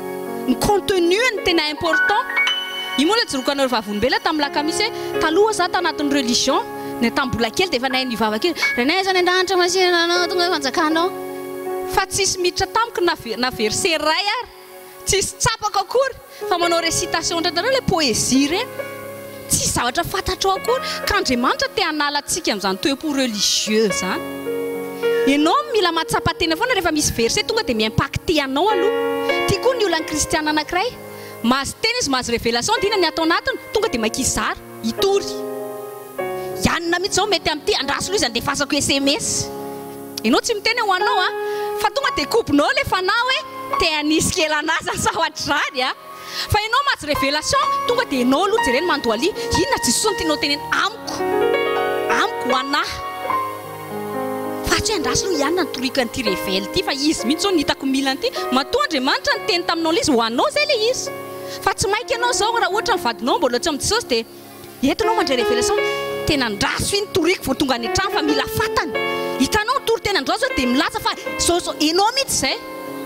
A: ny contenu no tena important, io moa ilay joroako anareo vavolombelona tamin'ny lakamisy hoe taloha za tanatin'ny religion ny tamin'ny mbola kely dia efa nahay nivavaka iny Renay izany Andriamanitra masina anao tonga hoe fanjakanao fa tsisy miditra tamiko na na verset iray ary tsisy tsapako akory fa manao recitation ohatranareo ilay poésie ireny Tsisy zavatra fantatrao akory ka Andriamanitra te hanala antsika amin'izany toe-po religieux izany. Ianao no mila mahatsapa tena foana rehefa misy verset tonga dia mi-impacter anao aloha. Ity koa ny olan'ny kristiana anankiray, mahazo teny izy, mahazo révélation dia inona ny ato anatiny? Tonga dia maika hizara, hitory. Ianona mihitsy izao mety amin'ity, andraso aloha izy andefasako sms. Ianao tsy miteny ho anao an! Fa tonga dia kobonao ilay fanahy hoe te hanisy lela an'azy sa hoatr'izany an! Fa enao maj revelation tonga de enao aloha jereny mandoali inona Jesosy no tianao tenena amiko amiko ho anah fa tsy andraso aloha ianona ny toriko an'ity revel ty fa izy mihitsy zao no hitako mila an'ity matoa Andriamanitra niteny taminao ilay izy ho anao zay ilay izy fa tsy maika ianao zao raha ohatra ny vadinao mbola tsy amin'i Jesosy de Eto nao mandray révélation tena andraso iny toriko vao tonga any an-trano fa mila fatana. Hitanao ny tory tena andraso zao dia milaza fa zao zao enao mitsy zay.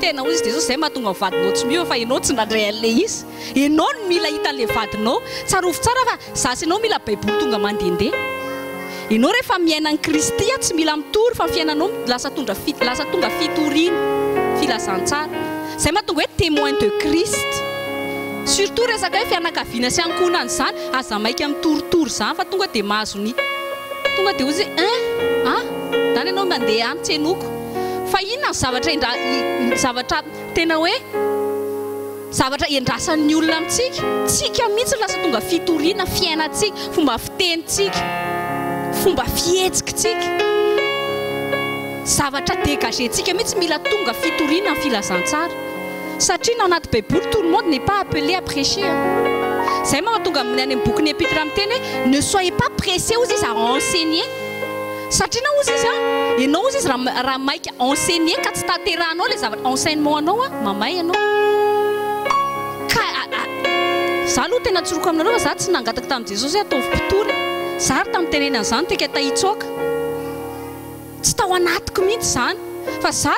A: Tena hoy izy de zao zay mahatonga vadinao tsy miova fa enao tsy nandray anle izy. Enao no mila hita anle vadinao. Tsarovy tsara fa za sy enao mila baiboly tonga mandende. Enao rehefa miaina an'i Kristy tsy mila mitory fa ny fiainanao lasa tondra lasa tonga fitoriana, filazantsara. Zay mahatonga hoe témoin de Christ. Surtout resaka hoe fianakaviana sy ankohonana zany aza maika mitoritory zany fa tonga dia mahazo ny tonga dia ozy hoe eh ah zany enao mandeha any tsy henoiko fa inona ny zavatra indra zavatra tena hoe Zavatra iandrasan'ny olona amintsika, tsika mihitsy no lasa tonga fitoriana fiainantsika, fomba fitenintsika, fomba fihetsikitsika. Zavatra degagentsika mihitsy mila tonga fitoriana amin'ny filazantsara. Satria na anaty baiboly tout le monde n'est pas appelé à prêcher a! Izay mahatonga amin'ny any amin'ny bokin'ny epitra miteny hoe ne soyez pas pressés ozy izy à enseigner. Satria na ozy izy an, enao ozy izy raha raha maika enseigner ka tsy taterahanao le zavatra enseignement anao an, mamay anao. Ka a a za aloha tena tsoriko aminareo fa za tsy nangataka tamin'i Jesosy hoe ataovy mpitory. Za ary tamin'ny terena an'izany teka tahitsoaka. Tsy tao anatiko mihitsy izany fa za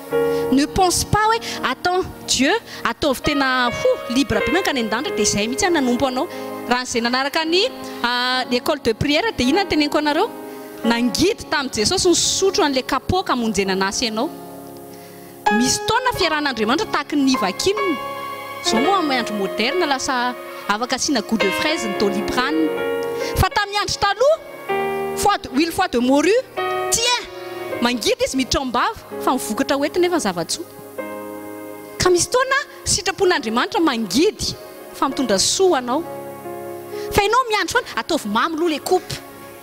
A: Ne pense pas hoe attends Dieu ataovy tena ho libre be mankany an-danitra dia izay mihitsy nanompo anao. Raha izay nanaraka ny école de prière dia inona no teneniko anareo? Nangidy tamin'i Jesosy nisotro an'ilay kapoaka hamonjena an'asa ianao. Misy taona fiarahan'Andriamanitra tahaky ny nivakinina. Izao moa amin'ny andro moderne lasa afaka asiana gout de fraise ny Doliprane. Fa tamin'ny andro taloha, fois de huile fois de morue, tiens! Mangidy izy mitraom-bava. Fa ny vokatra ho entiny nefa zava-tsoa. Ka misy fotoana sitrapon'Andriamanitra mangidy fa mitondra soa ho anao. Fa ianao miandry foana, ataovy mamy aloha ilay kopy,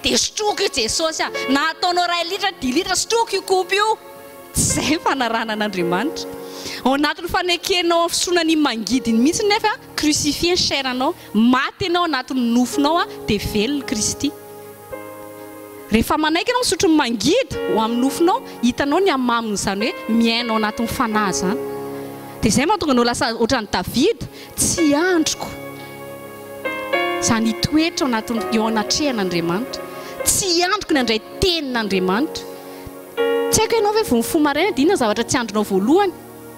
A: dia sotroiko i Jesosy a! Na ataonao iray litra, dimy litra, sotroiko io kopy io! Tsy izay ny fanarahana an'Andriamanitra. Ao anatin'ny fanekenao ny fisotroana an'iny mangidy iny mihitsy nefa crucifier ny chair-nao, maty ianao ao anatin'ny nofonao dia velona i Kristy. Rehefa manaiky ianao misotro ny mangidy ho amin'ny nofonao, hitanao ny hamamin'izany hoe miaina ao anatin'ny fanahy izany. Dia izay no mahatonga anao lasa ohatran'i Davida, tsy andriko izany hitoetra ao anatin'ny, eo anatrehan'Andriamanitra. Tsy andriko ny handray tenin'Andriamanitra. Tsy haiko ianao ve vao mifoha maraina dia inona ny zavatra tsy andrinao voalohany?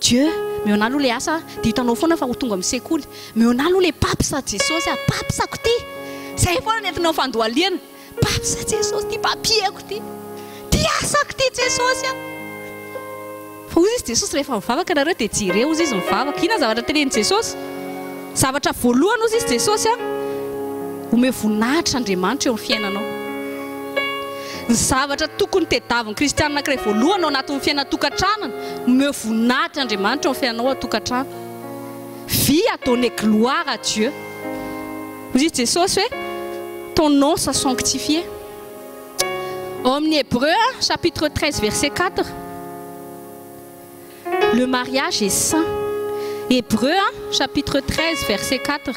A: Dieu, meona aloha le asa dia hitanao foana fa ho tonga amin'ny sekoly. Meona aloha le papsa Jesosy a! Papsako ity! Izay foana no entinao fandohaliana. Papsa Jesosy ity! Papier-ko ity! Ity asako ity Jesosy a! Fa hoy izy Jesosy rehefa mivavaka nareo dia jereo hozy izy mivavaka. Inona ny zavatra tenenin'i Jesosy? Zavatra voalohany hozy izy Jesosy a, omeo voninahitra Andriamanitra eo amin'ny fiainanao. Ny zavatra tokony tedavin'ny kristianina ankiray voalohany ao anatin'ny fiainana tokatranana, omeo voninahitra Andriamanitra eo amin'ny fiainanao ao tokatrano. Vie à donner gloire à Dieu. Hozy izy Jesosy hoe ton nom soit sanctifié. Ao amin'ny Hebreu chapitre 13 verset 4. le mariage est saint hébreu chapitre 13 verset 4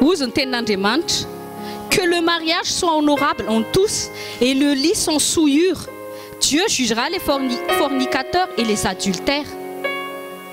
A: ozy ny tenin'andriamanitra que le mariage soit honorable en tous et le lit sans souillure. Dieu jugera les fornicateurs et les adultères.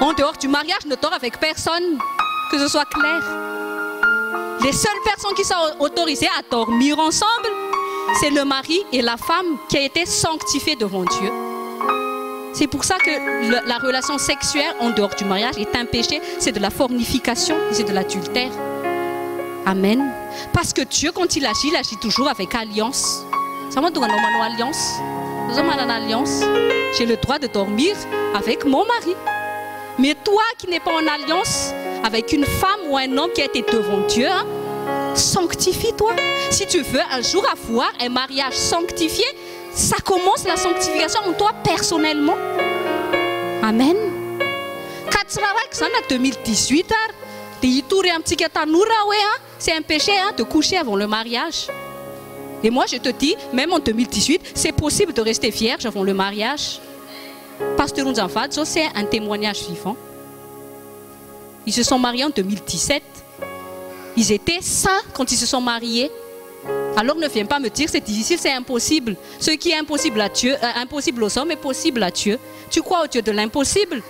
A: En dehors du mariage, ne dors avec personne. Que ce soit clair. Les seules personnes qui sont autorisées à dormir ensemble, c'est le mari et la femme qui a été sanctifiée devant Dieu. C'est pour ça que la relation sexuelle en dehors du mariage est un péché, c'est de la fornification, c'est de l'adultère. Amen. Parce que Dieu, quand il agit, il agit toujours avec alliance. Ça m'a donné une alliance. Nous sommes en alliance. J'ai le droit de dormir avec mon mari. Mais toi qui n'es pas en alliance, avec une femme ou un homme qui a été devant Dieu, hein. sanctifie-toi. Si tu veux un jour avoir un mariage sanctifié, ça commence la sanctification en toi personnellement. Amen. en 2018, hein. c'est un péché hein, de coucher avant le mariage. Et moi, je te dis, même en 2018, c'est possible de rester fier avant le mariage. Pasteur faisons, c'est un témoignage vivant. Ils se sont mariés en 2017. Ils étaient sains quand ils se sont mariés. Alors ne viens pas me dire c'est difficile, c'est impossible. Ce qui est impossible à Dieu, euh, impossible aux hommes est possible à Dieu. Tu crois au Dieu de l'impossible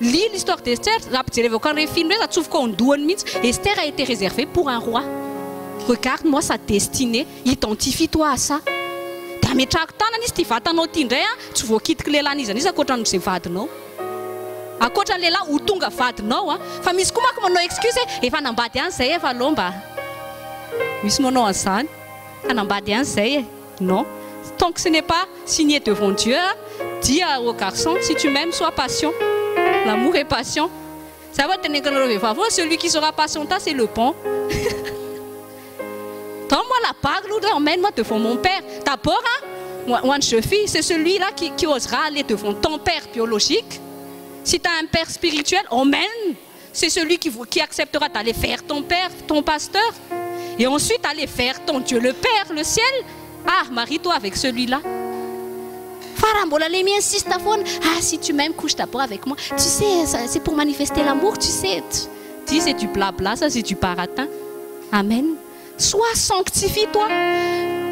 A: Lis l'histoire d'Esther, raha ampijereva ao carré film rey, atsofoka ao an-dohany mihitsy, Esther a été réservée pour un roi, regarde moi sa destinée, identifie toi à ça, de ametrahako tanana izy, ity vatanao ity indray a, tsy voakitiky lehilahy n'iza n'iza ankoatran'izay vadinao, ankoatran'ny lehilahy ho tonga vadinao a, fa misy koa manko manao excuse hoe efa hanambady any izay e, fa aleo mba misy manao an'izany, hanambady any izay e. Non. Tant que ce n'est pas signé devant Dieu, dis au garçon, si tu m'aimes, sois patient. L'amour est patient. Ça va tenir Celui qui sera patient, c'est le pont. Tends-moi la parole, emmène-moi devant mon père. T'as peur, hein? c'est celui-là qui, osera aller devant ton père biologique. Si tu as un père spirituel, emmène. C'est celui qui, qui acceptera d'aller faire ton père, ton pasteur. Et ensuite aller faire ton Dieu, le Père, le ciel. Ah, marie-toi avec celui-là. Farambola, les miens ta Ah, si tu m'aimes, couche d'abord avec moi. Tu sais, c'est pour manifester l'amour, tu sais. Tu c'est du blabla, ça, c'est du paratin. Amen. Sois sanctifie-toi.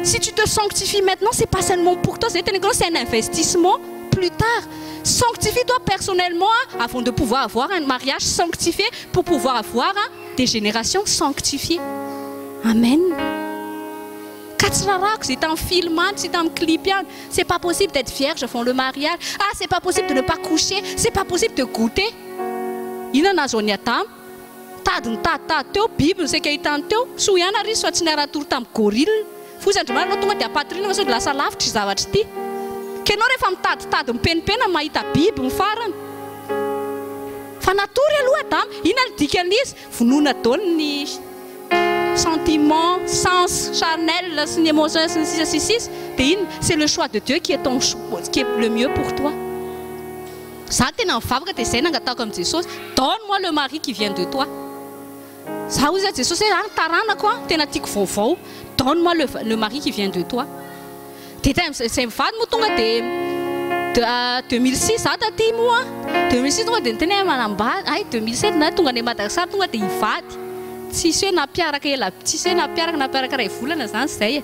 A: Si tu te sanctifies maintenant, c'est pas seulement pour toi, c'est un investissement plus tard. Sanctifie-toi personnellement hein, avant de pouvoir avoir un mariage sanctifié, pour pouvoir avoir hein, des générations sanctifiées. Amen. tsy raharako a ita my filmanytsy ita my clipy any cet pas possible dête vierge vant le mariage a ah, ce pas possible de nepa coche cet pas possibe de goûter ina nazo any adam Tady nitady tady teo, biby nisaika hitany teo, tsy ho ianareo izy fa tsy niara-nitory tamin'ny gorille. Foza ndry marina, tonga dia ampatirina fa sao dia lasa lavitra ity zavatra ity. Ka ianao rehefa mitady tady mipenimpenina mahita biby ny farany. Fa natory aloha Adama, inona no dikan'izy? Vonoina daholo ny sentiment, sens, charnel sy ny emotion sy ny sisa sy ny sisa, dia inona? C'est le choix de Dieu qui est ton, qui est le mieux pour toi. Za tena nivavaka dia izay nangatahako amin'i Jesosy, donne moi le mari qui vient de toi, za hoy za Jesosy hoe zany taranako an, tena tiako vaovao, donne moi le le mari qui vient de toi, dia tamin'izay izay mivady moa tonga dia deux deux mille six za taty moa an, deux mille six tonga dia niteny hoe hay manambady, hay deux mille sept na tonga any Madagascar tonga dia hivady, tsisy hoe nampiaraka ela, tsisy hoe nampiaraka nampiaraka iray volana zany zay e.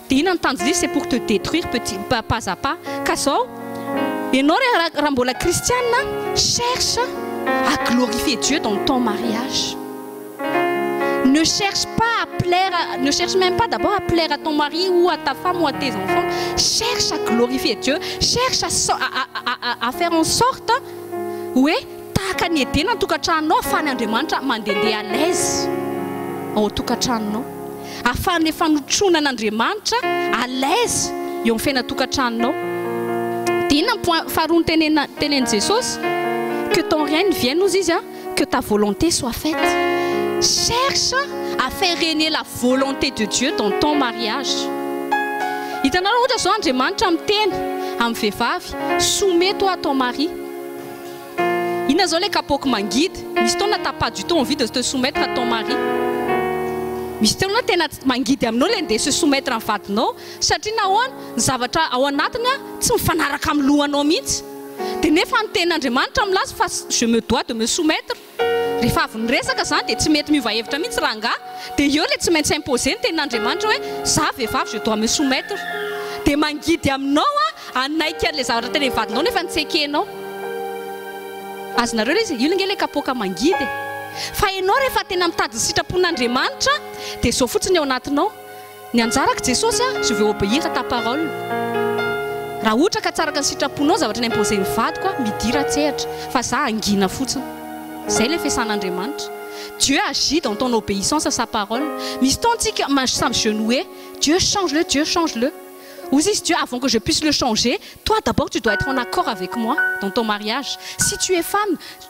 A: dea ina notanji c' est pour te détruire petipazapa azao Ianao raha mbola kristiana hein. cherche à glorifier Dieu dans ton mariage. Ne cherche pas à plaire, à, ne cherche même pas d'abord à plaire à ton mari ou à ta femme ou à tes enfants. Cherche à glorifier Dieu, cherche à, à, à faire en sorte, hein. oui, Tahaka ny Edena ny tokantranonao ahafahan'ny Andriamanitra mandehandeha à l'aise ao an-tokantranonao. Ahafahan'ilay fanotroana an'Andriamanitra à l'aise eo amin'ny fiainana tokantranonao. Dia inona ny point faharoa notenena tenenin'i Jesosy? Que ton règne vienne hozy izy a, que ta volonté soit faite. Cherche à faire régner la volonté de Dieu dans ton mariage. Hitanareo ohatra izao Andriamanitra miteny amin'ny vehivavy, soumets toi à ton mari. Inona zao le kapoaky mangidy? Misy fotoana t'as pas du tout envie de te soumettre à ton mari? Misy fotoana tena tsy mangidy aminao le ndeha se soumettre am vadinao satria nahoana? Ny zavatra ao anatiny an tsy mifanaraka am lohanao mihitsy de nefa ny tenin'Andriamanitra milaza fa je me dois de me soumettre. Rehefa avy niresaka zany dia tsy mety miova hevitra mihitsy rangah dia eo ilay tsy maintsy imposer ny tenin'Andriamanitra hoe za vehivavy je dois me soumettre dia mangidy aminao aho hanaiky an'ilay zavatra tenenin'ny vadinao nefa ny tsy ekenao azonareo ilay izy, io nge ilay kapoaka mangidy e! fa ianao rehefa tena mitady ny sitrapon'Andriamanitra dia izao fotsiny ao anatinao Ny anjarako Jesosy a, je veux obéir à ta parole Raha ohatra ka tsy araka ny sitraponao zavatra ny imposer ny vadiko a, midira an-tsehatra fa za hangina fotsiny. Zay le fiasan'Andriamanitra. Dieu agit dans ton obéissance à sa parole. Misy fotoana tsika mash samy genouiller, Dieu change le, Dieu change le. Hozy izy Dieu avant que je puisse le changer, toi d'abord tu dois être en accord avec moi dans ton mariage. Si tu es femme,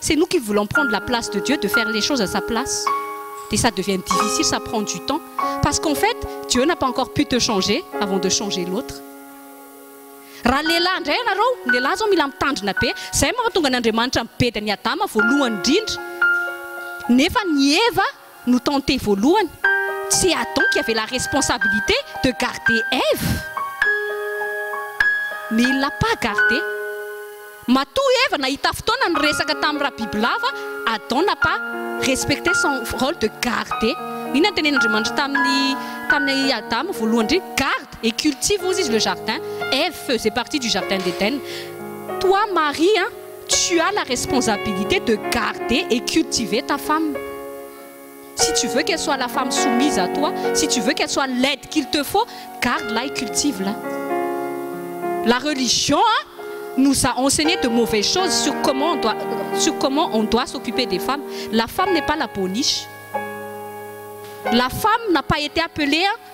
A: C'est nous qui voulons prendre la place de Dieu de faire les choses à sa place et ça devient difficile ça prend du temps parce qu'en fait Dieu n'a pas encore pu te changer avant de changer l'autre Raha lehilahy indray ianareo, ny lehilahy izao mila mitandrina be. Izay mahatonga an'Andriamanitra nibedy an'i Adama voalohany indrindra. Nefa ny Eva no tenter voalohany, tsy ahy donc y avait la responsabilité de garder Eva mais il l'a pas gardé, matoa Eva nahita fotoana niresaka tamin'i Rabibilava, Adam n'a pas respecté son role de garder, inona no tenenin'Andriamanitra tamin'i tamin'i Adama voalohany indrindra, garde et cultive hozy izy le jardin, Eva faisait partie du jardin d'Eden, toi Maria a. tu as la responsabilité de garder et cultiver ta femme si tu veux qu'elle soit la femme soumise à toi si tu veux qu'elle soit l'aide qu'il te faut garde-la et cultive-la la religion hein, nous a enseigné de mauvaises choses sur comment on doit, sur comment on doit s'occuper des femmes. La femme n'est pas la poniche. La femme n'a pas été appelée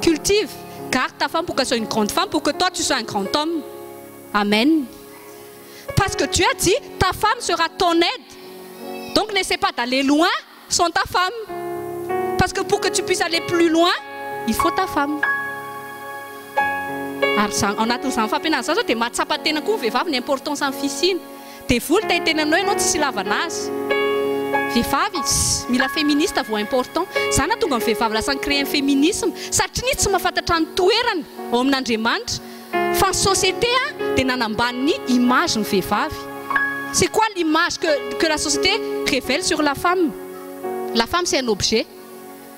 A: Cultive, garde ta femme pour qu'elle soit une grande femme, pour que toi tu sois un grand homme. Amen. Parce que tu as dit, ta femme sera ton aide. Donc n'essaie pas d'aller loin sans ta femme. Parce que pour que tu puisses aller plus loin, il faut ta femme ary za anatin'izany pas zao dia koa vehivavy ny importance any fisiny Devoly tay tena anao ianao tsisy ilavana azy vehivavy sy mila feminista vao important za natonga ny vehivavy lasa ni créer ny feminisme satri ni tsy mafantatra ny toerany ao amin Andriamanitra fa ny société a dia nanambany ny image ny vehivavy c'est quoi l'image que que la société révèle sur la femme? La femme c'est un objet.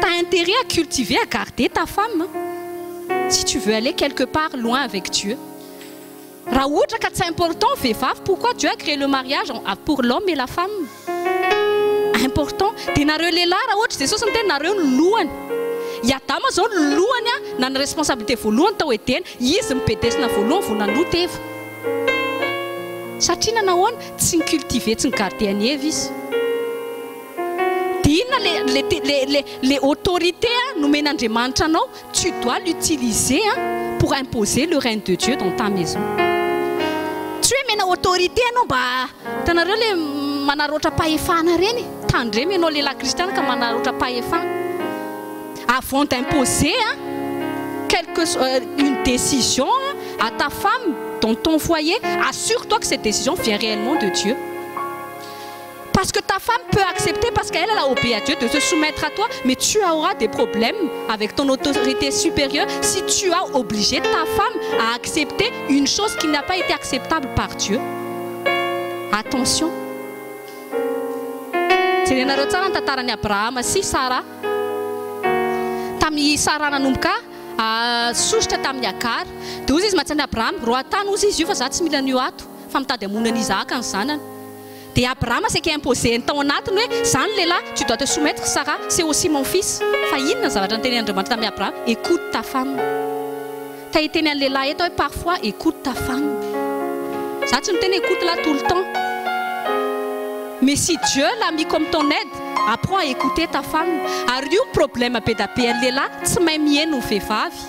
A: T'as intérêt à cultiver, à garder ta femme si tu veux aller quelque part loin avec Dieu. Raha ohatra ka tsy important vehivavy, pourquoi Dieu a créé le mariage pour l'homme et la femme? Important. Dia nareo lehilahy raha ohatra Jesosy niteny nareo no lohany. I Adama izao no lohany a, nana responsabilité voalohany tao Edena. Izy no be desina voalohany vao nanota Eva. Satria nanao ahoana? Tsy ni-cultiver, tsy ni-garder an'i Eva izy. Dia inona le le le le le autorité a nomen'Andriamanitra anao, tu dois l'utiliser a pour imposer le règne de Dieu dans ta maison. Tsy hoe mena autorité ianao mba hitanareo le manaraotra-pahefana ireny, tandremo ianao lehilahy kristiana ka manaraotra-pahefana avant d'imposer a quelque une décision à ta femme dans ton foyer, assure toi que cette décision vient réellement de Dieu. Parce que ta femme peut accepter parce qu'elle elle a obéi à Dieu de se soumettre à toi mais tu auras des problèmes avec ton autorité supérieure si tu as obligé ta femme à accepter une chose qui n'a pas été acceptable par Dieu attention jerenareo tsara ny tantaran'i Abrahama sy Sara tamin'i Sara nanomboka ah, sosotra tamin'i Agar dia hozy izy mantsy an'i Abrahama roa tany hozy izy io fa za tsy mila an'io ato fa mitady hamono an'i Isahaka ny zanany Dia Abraham s'est imposé-ny tao anatiny hoe, Zany ny lehilahy, tu dois te soumettre Sarah, c'est aussi mon fils. Fa inona ny zavatra notenenin'Andriamanitra tamin'i Abraham? Écoute ta femme. Te hiteny an'ny lehilahy eto aho hoe parfois écoute ta femme. Za tsy miteny écoute la tout le temps. Mais si Dieu l'a mis comme ton aide, apprends à écouter ta femme. Ary io ny problème be da be an'ny lehilahy, tsy mahay miheno ny vehivavy.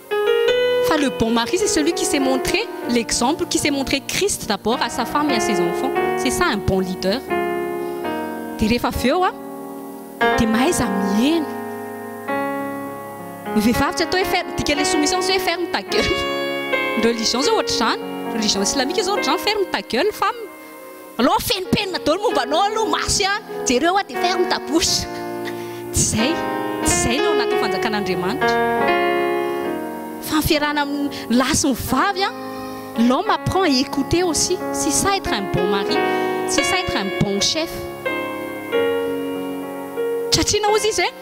A: Enfin, le bon mari, c'est celui qui s'est montré l'exemple, qui s'est montré Christ d'abord à sa femme et à ses enfants. C'est ça un bon leader. h aeoad ahaiza mihe nhiavitsy atao hodikalesomission sho farme tagel reliion zao otrzanyreliin ilamiqua zt znyfarmetagel fem Alou feno penina dolo momba anao alou maso ihany jereo a de ferme ta bouche tsy zay tsy zay no anatin'ny fanjakan'Andriamanitra fa ny fiarahana amin'ny lahy sy ny vavy a l'homme apprend à écouter aussi c'est ça être un bon mari c'est ça être un bon chef tratrina ozy izy hoe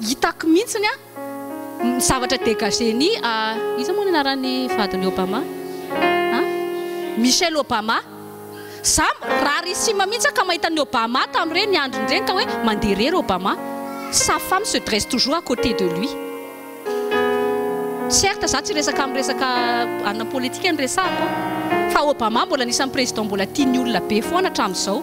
A: Hitako mintsiny a ny zavatra dégagé ny a iza moa ny anaran'ny vadin'i Obama a? Michelle Obama za rarissime mintsy aho ka mahita an'i Obama tamin'ireny androny ireny ka hoe mandeha irery Obama sa femme se dresse toujours à côté de lui certes za tsy resaka amin'ny resaka anona politika ny resahako fa Obama mbola anisan'ny président mbola tian'ny olona be foana hatramin'izao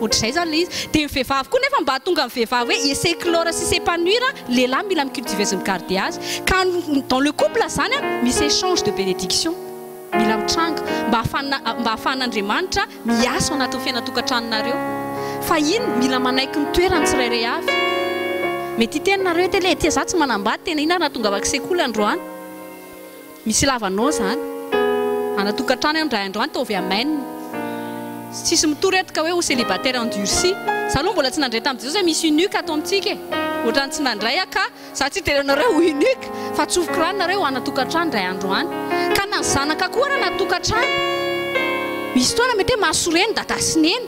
A: Ohatr'izay izany ilay izy. Dia ny vehivavy koa nefa mba hahatonga ny vehivavy hoe essaie clore sy s'epanouir an, ny lehilahy mila mi-cultiver sy mi-garder azy. Ka dans le couple izany an, misy echange de benediction. Mila mitranga mba hahafana, mba hahafahan'Andriamanitra miasa ao anatin'ny fiainan-tokantranonareo. Fa iny, mila manaiky ny toerany tsirairay avy. Mety hiteny nareo ety aloha hoe, tena izaho tsy manambady, tena inona ary no nahatonga ahy accès cool androany? Misy lava non zany. Ana tokantrano ianao ndray andro any taovy amen. Tsisy mitory eto ka hoe ho celibataire endurci. Za aloha mbola tsy nandray tam Jesosy hoe misy unique ato amintsika e. Ohatrany tsy nandray aho ka za tsy hidera anareo ho unique fa tsofiko rano nareo ana tokantrano ndray andro any. Ka na zanaka koa ara na tokantrano. Misy fotoana mety hoe mahasoa reny dada sy neny.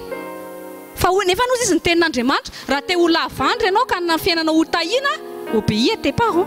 A: Fa hoy nefa ozy izy ny tenin Andriamanitra raha te ho lava andro ianao ka hanana fiainana ho tahiana obéis à tes parents.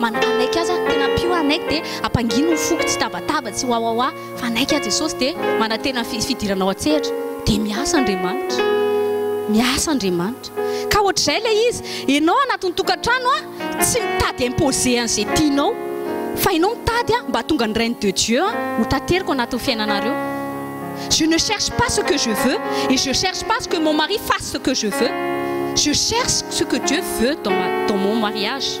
A: Manana hanaiky azy aho, tena ampio aho hanaiky dia ampangino ny foko tsy tabataba tsy wawawa fa hanaiky aho Jesosy dia manantena ny fidirana ao an-tsehatra dia miasa Andriamanitra miasa Andriamanitra ka ohatr'izay ilay izy ianao anatin'ny tokantrano a tsy mitady imposer an'izay tianao fa ianao mitady a mba tonga ny règne de Dieu a ho tateriko anatin'ny fiainanareo je ne cherche pas ce que je veux et je cherche pas ce que mon mari fasse ce que je veux je cherche ce que Dieu veut dans, ma, dans mon mariage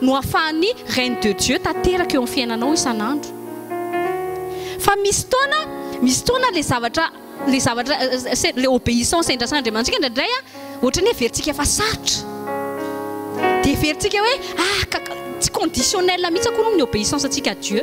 A: no afahan'ny Règne de Dieu tanteraka eo amin'ny fiainanao isan'andro. Fa misy fotoana, misy fotoana le zavatra, le zavatra, le obéissance endrasan'Andriamanitsika indraindray a, ohatran'ny hoe heverintsika fa sarotra. De heverintsika hoe ah, ka, tsy conditionnel mihitsy akory hono ny obéissance antsika à Dieu.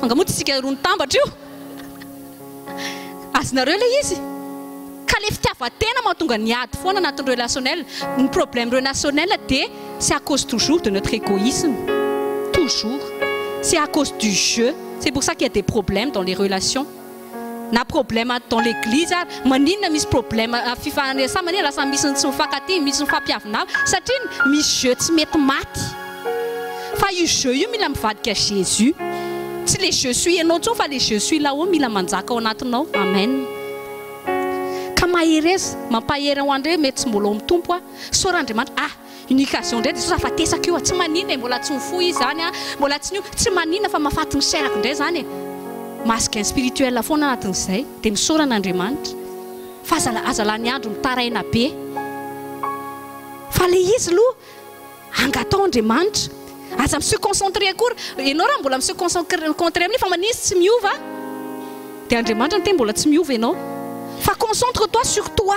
A: Fa nga moa tsy isika roa nitambatra io? Azonareo ilay izy? Ka ilay fitiavan-tena mahatonga ny ady foana anatin'ny relationnel. Ny problème relationnel dia c'est à cause toujours de notre égoïsme. Toujours. C'est à cause du je. C'est pour ça qu'il y a des problèmes dans les relations. na problème dans l'église ary maninona misy problème fifanandraisana maninona lasa misy ny tsy mifankatia misy ny fampiavinana satria misy jeux tsy mety maty fa io jeux io mila mivadika jesus tsy le je suis enao tsony fa le je suis lahaut mila manjaka ao anatinao amen ka mahereza mampahery ao andre mety tsy mbola ao amin'ny tompo aho soa r'andriamanitra ah Une occasion indray Jesosy hahafatesako io a! Tsy manina e, mbola tsy ho fo izy zany a! Mbola tsy nio, tsy manina fa mahafaty ny sainako indray zany e! Mask gain spirituel foana anatin'izay, dia misaora an'Andriamanitra fa aza aza lany andro mitaraina be, fa le izy aloha angatao Andriamanitra, aza mi se concentrer akory, ianao raha mbola mi se concentrer amin'iny fa manisy tsy miova dia Andriamanitra miteny mbola tsy miova ianao fa concentre toi sur toi.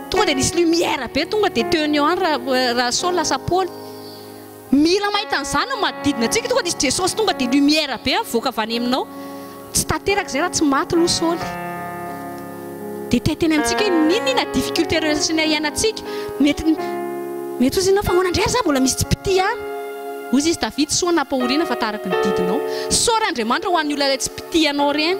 A: Tonga dia nisy lumière be tonga dia teo ny an raha Saul lasa Paoly. Mila mahita an'izany ny manodidina antsika tonga dia nisy Jesosy tonga dia lumière be nivoaka avy any aminao. Tsy tanteraka izay raha tsy maty aloha Saoly. Dia taitaina amintsika hoe n'inona n'inona difficulté rehetra niainantsika. Mety mety ho zinao fa ahoana indray ary za mbola misy tsy mpitia ahy. Hoy izy David soa nampahoriana fa taharaky ny didinao. Saora Andriamanitra ho an'ny olona iray tsy mpitia anao ireny.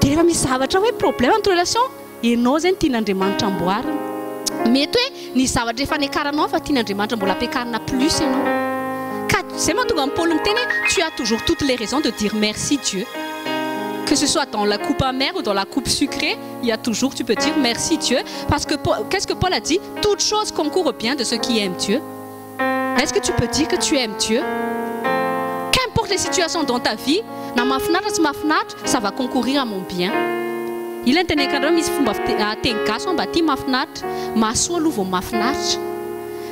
A: Dia rehefa misy zavatra hoe problème anaty relation, ianao izay no tian'Andriamanitra amboarina. Mety hoe nisy zavatra efa niakaranao fa tian'Andriamanitra mbola ampiakarina plus ianao. Ka izay no mahatonga an'i Paoly niteny hoe tu as toujours toutes les raisons de dire merci Dieu. Que ce soit dans la coupe amère ou dans la coupe sucrée, il y a toujours tu peux dire merci Dieu parce que qu'est-ce que Paul a dit? Toutes choses concourent au bien de ceux qui aiment Dieu. Est-ce que tu peux dire que tu aimes Dieu? Qu'importe les situations dans ta vie, na mahafinaritra tsy mahafinaritra, ça va concourir à mon bien. Ilay nitenenankareo misy fomba teny gasy mba aty mahafinaritra, mahasoa aloha vao mahafinaritra.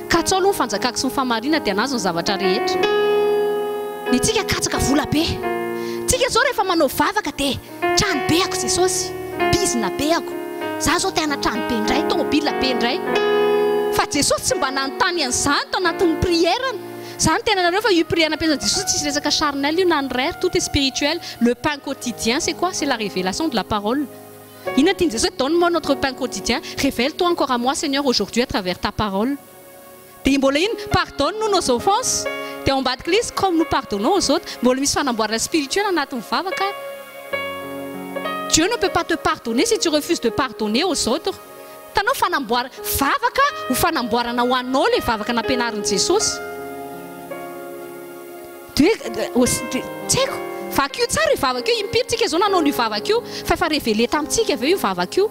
A: Katsao aloha ny fanjakako sy ny fahamarinako dia anazy ny zavatra rehetra. Ny antsika katsaka vola be. Tsika zao rehefa manao vavaka dia. Trano be ako Jesosy, bizina be ako, za zao te hana trano be ndray, tomobile be ndray, fa Jesosy tsy mba nanontany an'izany tao anatin'ny prière-ny, za miteny anareo fa io prière nampiasan'i Jesosy tsisy resaka charnel io na ny rère, tout est spirituel, le pain quotidien c'est quoi? c'est la révélation de la parole, inona tian'i Jesosy hoe donne-moi notre pain quotidien, révèle-toi encore à moi Seigneur aujourd'hui à travers ta parole. Dia mbola inn, pardonne ou nos offenses, dia ao ambadik'ilay izy comme nous pardonnons aux autres, mbola misy fanamboarana spirituel anatin'ny vava ka Dieu ne peut pas te pardonner si tu refuses de pardonner aux autres, hitanao fanamboara, vavaka ho fanamboarana ho anao ilay vavaka nampianarin'i Jesosy, dia tsy haiko, vakio tsara io vavaka io, impiry tsika izao nanao an'io vavaka io, fa efa reveler tamintsika ve io vavaka io?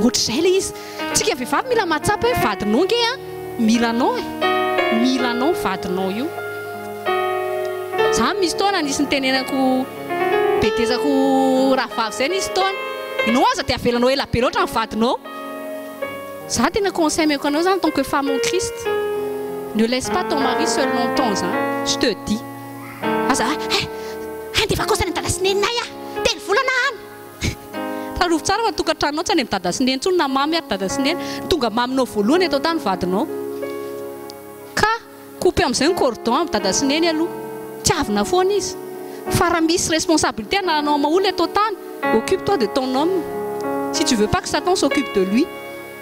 A: Ohatr'izay ilay izy. Tsika vehivavy mila mahatsapa hoe vadinao ange a, mila anao e. Mila anao vadinao io. Za misy fotoana nisy nitenenako bedezako rahavavy izay nisy fotoana. Ianao aza dia avelanao ela be loatra ny vadinao. Za tena conseil omeko anao zany en tant que femme en Christ. Ne laisse pas ton mari seul longtemps zany. Je te dis. Aza hoe eh, handefa kosa any an-dalasinenina ahy a, telo volana any. Tsarovy tsara fa ny tokantranonao tsy any amin'i dada sy neny intsony na mamy ary dada sy neny. Ny tonga maminao voalohany eto an-tany vadinao. Ka couper amin'izay ny cordon amin'i dada sy neny aloha. Tiavina foana izy. Fa raha misy responsabilité anananao amin'ny maha olona eto an-tany, occupe-toi de ton homme. Si tu veux pas que Satan s'occupe de lui.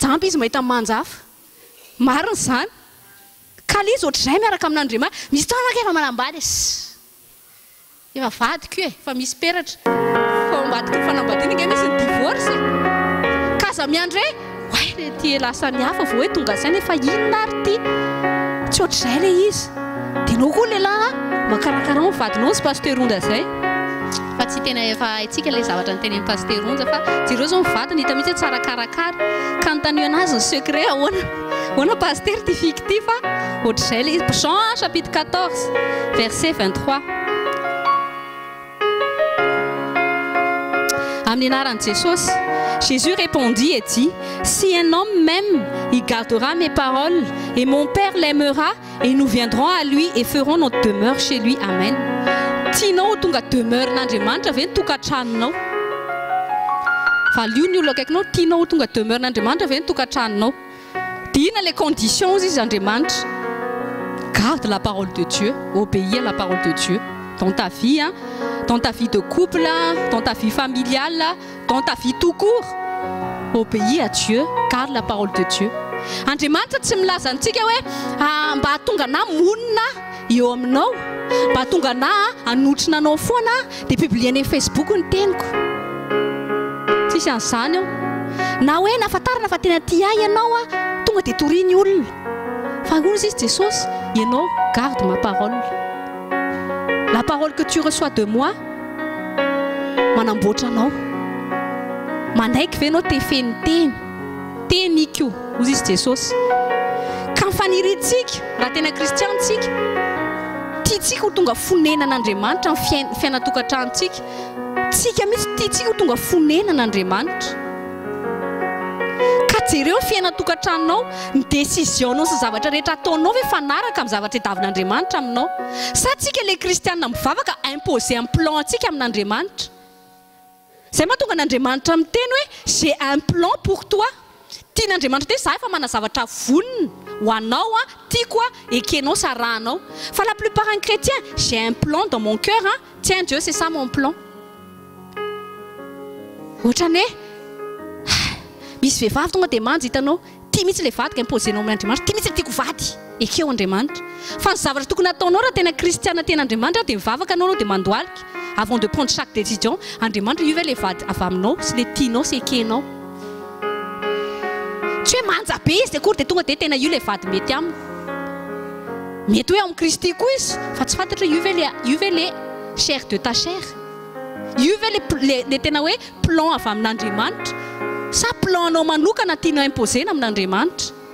A: Jamba izy mahita manja hafa. Marina izany. Kala izy ohatr'izay miaraka amin'Andriamanitra. Misy fotoana manko efa manambady e. Efa vadiko io e, efa misy peratra. Efa ao ambadiky ny fanambadiana ange misy ny divorce e. Ka aza miandry hoe oay ilay ity lasa ny hafa vao hoe tonga saina hoe fa inona ary ity. Tsy ohatr'izay ilay izy. Dia ianao koa lehilahy a, mankarakarao ny vadinao sy Pasteur Honda izay. Fa tsy tena efa haintsika ilay zavatra notenenin'i Pasitera Onja fa jereo izao ny vadiny hita mihitsy hoe tsara karakara ka notaniho anazy ny secret ahoana ahoana Pasitera ity fika ity fa ohatr'izay ilay izy. Jean chapitre quatorze verset vingt trois. Amin'ny anaran'i Jesosy. Jesus répondit et dit, Si un homme m'aime, il gardera mes paroles et mon Père l'aimera Et nous viendrons à lui et ferons notre demeure chez lui amen tianao ho tonga demeure n'Andriamanitra ve ny tokantranonao? valio ny olona akaikinao tianao ho tonga demeure n'Andriamanitra ve ny tokantranonao? dia inona ilay condition hozy izy Andriamanitra garde la parole de Dieu obéis à la parole de Dieu dans ta vie hein dans ta vie de couple dans ta vie familiale dans ta vie tout court obéis à Dieu garde la parole de Dieu Andriamanitra tsy milaza antsika hoe mba hahatonga anah monina eo aminao mba hahatonga anah hanotrona anao foana dia publier any amin'ny Facebook ny teniko tsisy an'izany eo na hoe nahafantarana fa tena tia ahy ianao tonga dia toria ny olona Fa hono zisy Jesosy, ianao garde ma parole. La parole que tu reçois de moi manamboatra anao. Manaiky ve ianao te feno teny? Teniko, hoy zisy Jesosy. Ka ny faniriantsika, raha tena kristiana tsika, tiantsika ho tonga fonenan'Andriamanitra ny fiainantokantranotsika. Tsika mihitsy tiantsika ho tonga fonenan'Andriamanitra. Ka jereo ny fiainan-tokantranonao, ny décision-nao sy ny zavatra rehetra ataonao ve mifanaraka amin'ny zavatra tadiavin'Andriamanitra aminao? Sa tsika ilay kristiana mivavaka imposer ny plan antsika amin'Andriamanitra? Izay mahatonga an'Andriamanitra miteny hoe j'ai un plan pour toi. Tian'Andriamanitra hoe za efa manana zavatra vonona ho anao an, tiako an, ekenao sy arahanao. Fa la plupart an'ny chrétiens, j'ai un plan dans mon cœur an, Tiens Dieu c'est ça mon plan Ohatrany hoe misy vehivavy tonga dia manja hitanao tia mihitsy ilay vadiko imposer-nao amin'i Andriamanitra tia mihitsy ny tiako vady ekeo Andriamanitra fa ny zavatra tokony hataonao raha tena kristiana tena Andriamanitra dia mivavaka anao aloha dia mandohalika avant de prendre chaque décision Andriamanitra io ve ilay vady avy aminao sy ilay tianao sy ekenao Tsy hoe manja be izy akory dia tonga dia tena io ilay vady mety aminy. Mety hoe ao amin'i Kristy koa izy fa tsy fantatro hoe io ve ilay, io ve ilay chair de ta chair? Io ve ilay, ilay, ilay tena hoe plan avy amin'Andriamanitra? Sa plan-nao manokana tianao imposer-na amin'Andriamanitra?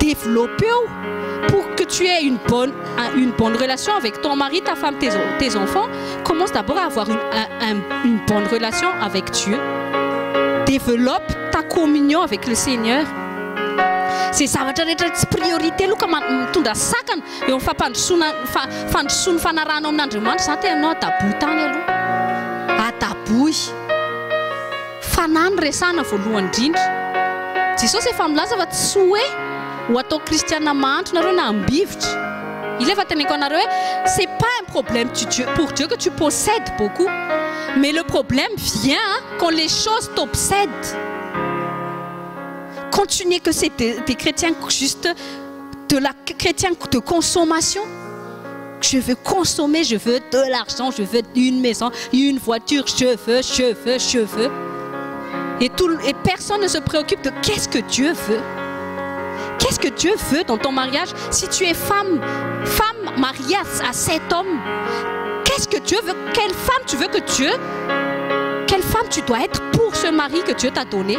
A: Developpeo pour que tu aies une bonne une bonne relation avec ton mari, ta femme, tes tes enfants, commence d'abord à avoir une un une bonne relation avec Dieu. Developpe ta communion avec le Seigneur. Zay zavatra rehetra tsy priorité aloha ka mitondra sakana eo amin'ny fampandrosoana fa- fandrosoan'ny fanarahanao amin'Andriamanitra zany tena ianao adabohy tany aloha. Adabohy. Fanahy no resahana voalohany indrindra. Jesosy efa milaza fa tsy hoe ho atao kristiana mahantra nareo na ambivitra. Ila efa teneniko anareo hoe c'est pas un problème tu Dieu pour Dieu que tu possèdes beaucoup mais le problème vient quand les choses t'obsèdent quand tu n'es que c'est des chrétiens juste de la chrétienne de consommation. Je veux consommer, je veux de l'argent, je veux une maison, une voiture, je veux, je veux, je veux. Et, et personne ne se préoccupe de qu'est-ce que Dieu veut. Qu'est-ce que Dieu veut dans ton mariage Si tu es femme, femme mariée à cet homme, qu'est-ce que Dieu veut Quelle femme tu veux que Dieu Quelle femme tu dois être pour ce mari que Dieu t'a donné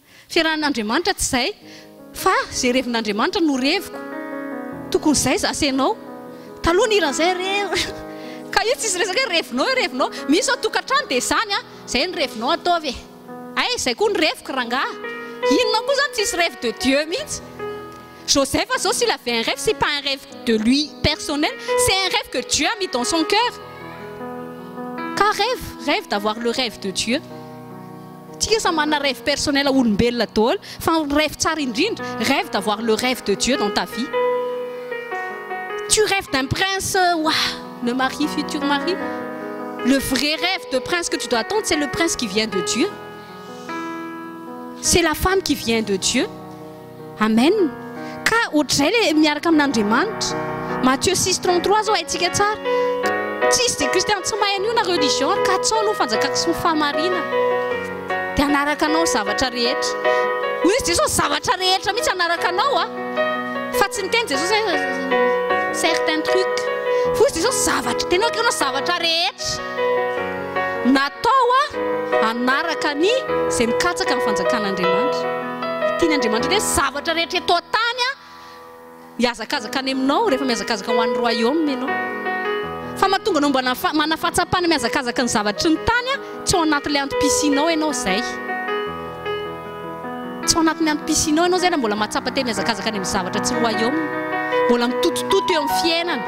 A: Firahan'Andriamanitra tsy izay fa izay revin'Andriamanitra no reviko. Tokony izay izaho sy ianao. Taloha nihira an'izay re ka io tsisy resaka hoe revinao io revinao. Misy izao tokantrano dia izany a, izay ny revinao ataovy e. Hay izay koa ny reviko rangaha. Inona koa izany tsisy reve de Dieu mihitsy. Joseph izao s'il avait un reve c'est pas un reve de lui personnel c'est un reve que Dieu a mis dans son coeur. Ka reve, reve d'avoir le reve de Dieu. tu as un rêve personnel ou une belle tôle, enfin rêve rêve d'avoir le rêve de Dieu dans ta vie. Tu rêves d'un prince, euh, ouah, le mari, futur mari. Le vrai rêve de prince que tu dois attendre, c'est le prince qui vient de Dieu. C'est la femme qui vient de Dieu. Amen! Ka ohatr'izay ilay miaraka amin'Andriamanitra. Matthieu six trente trois zao haintsika tsara. Tsy izy dia Kristiana tsy mahay an'io na religion ary ka tsao aloha ny fanjakako sy ny fahamariana. Dia hanaraka anao ny zavatra rehetra. Hoy izy Jesosy zavatra rehetra mihitsy hanaraka anao a. Fa tsy niteny Jesosy hoe certain truc. Hoy izy Jesosy zavatra tena hoe anao zavatra rehetra. Natao a hanaraka ny izay mikatsaka ny fanjakan'Andriamanitra. Tian' Andriamanitra ny hoe zavatra rehetra eto an-tany hihazakazaka any aminao rehefa mihazakazaka ho an'ny Royaume ianao. Fa mahatonga anao mba manana fahatsapana mihazakazaka ny zavatry ny tany tsy ao anatin'ilay antom-pisianao ianao izay. Tsy ao anatin'ny antom-pisianao ianao izay raha mbola mahatsapa te mihazakazaka any amin'ny zavatra tsy Royaume. Mbola mitotototo eo amin'ny fiainana.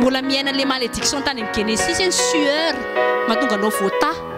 A: Mbola miaina ilay malédiction tany amin'ny Genesis hoe ny sueur mahatonga anao voataha.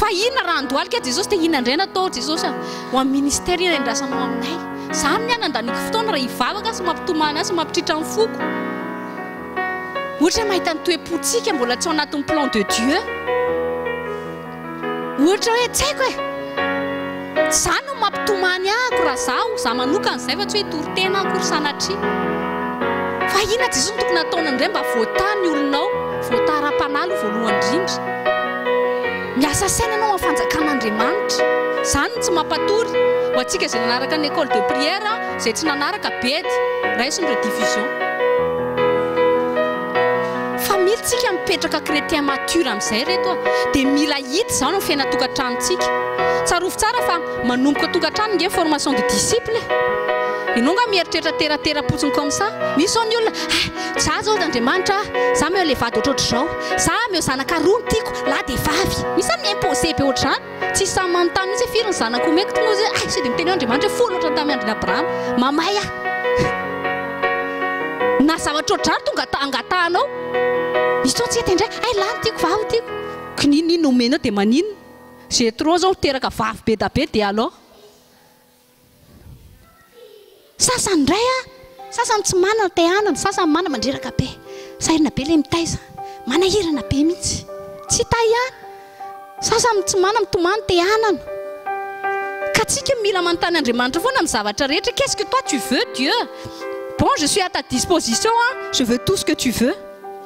A: Fa inona raha handohalika Jesosy te hihinandray anao atao Jesosy a! Ho amin'ny ministera iray andrasanao aminay. Izaho ny ahy nandaniko fotoana raha hivavaka sy mampitomany ahy sy mampitritra ny foko. Ohatra hoe mahita ny toe-pontsika mbola tsy ao anatin'ny plan de Dieu. Ohatra hoe tsy haiko e! Tsy za no mampitomany ahako raha zaho, za manokana izay fa tsy hoe hitoritena aho akory sanatria. Fa inona Jesoa no tokony hataonao indray mba voataha ny olonao, voataha ara-panahy aloha voalohany indrindra. Miasa saina ianao amin'ny fanjakan'Andriamanitra. Izany no tsy mampatory. Ho antsika izay nanaraka ny école de prière, izay tsy nanaraka bedy, raisiny ireo divisions. Fa mila tsika mipetraka chrétien mature amizay reto a! Dia mila hita izany ao fiaina tokantrano tsika! Tsarovy tsara fa manomboka tokantrano nge formation de disciple e! Enao nga mieritreritra terre à terre potsiny comme ça! Misy zao ny olona hay! Za zao Andriamanitra a! Za meo le vady ohatrohatr'izao! Za meo zanaka roa no tiako lahy de vavy! Misy zany mi imposer be ohatr'izany! Tsy sahy manontany mihitsy hoe firy ny zanaka omeko ity Mosesy ah! Sao dia miteny hoe Andriamanitra hoe folo ohatran'ny tamin'ny andron'i Abrahama. Mamay aho. Na zavatra ohatr'izany tonga atao angatahanao. Izy sao tsy hety indray. Hay lahy no tiako, vavy no tiako. Kininina iny omenao dia maninona. Jethro zao miteraka vavy be da be dia alors. Sasany indray an, sasany tsy manana ny te hanana, sasany manana mandreraka be. Sahirana be ilay mitaiza, manahirana be mihitsy. Tsy hitahy ihany. Sasany tsy manana mitomany te hanana. Ka tsika mila manontany Andriamanitra foana amin'ny zavatra rehetra, qu'est-ce que toi tu veux Dieu? Bon, je suis à ta disposition, je veux tout ce que tu veux.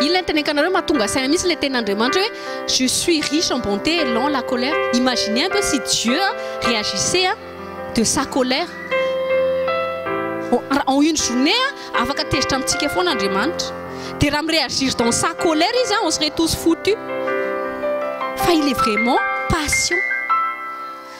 A: Inona ny teny ankanareo mahatonga saina mihitsy ilay tenin'Andriamanitra hoe je suis riche en bonté et lent la colère. Imaginez un peu si Dieu réagissait de sa colère en une journée afaka tezitra amintsika foana Andriamanitra. Dia raha mi-réagir dans sa colère izy on serait tous foutus. Fa il est vraiment patient.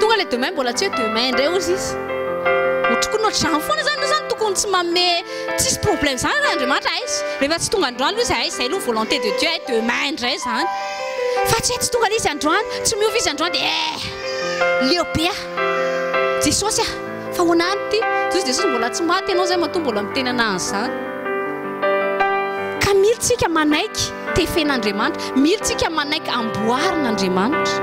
A: Tonga le demain mbola tsy hoe demain ndray ozy izy. Otrikony ohatr'izany foana zany aloha zany tokony tsy manome tsisy problème zany aloha Andriamanitra aiz rehefa tsy tonga androany aloha izy aiz zay aloha volonté de Dieu hay demain ndray zany fa tsy hoe tsy tonga le izy androany tsy miova izy androany de eh leo be ah Jesosy ah fa ahoana any ty Jesosy Jesosy mbola tsy maty ianao zay matoa mbola miteny anah an'izany ka mily tsika manaiky tefen'Andriamanitra mily tsika manaiky amboarina Andriamanitra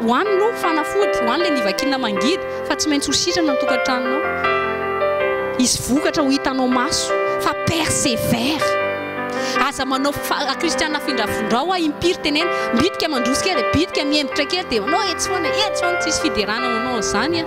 A: Ho any aloha ny fanafody, ho any ilay nivakiana mangidy fa tsy maintsy ho sitrana ny tokantranonao. Hisy vokatra ho hitanao maso fa persevère. Aza manao kristiana afindrafindrao hoa impiry tenena, bitika mandroso kely, bitika miembotra kely dia ho anao etsy foana, etsy foana, tsisy fiderana ho anao an'izany an.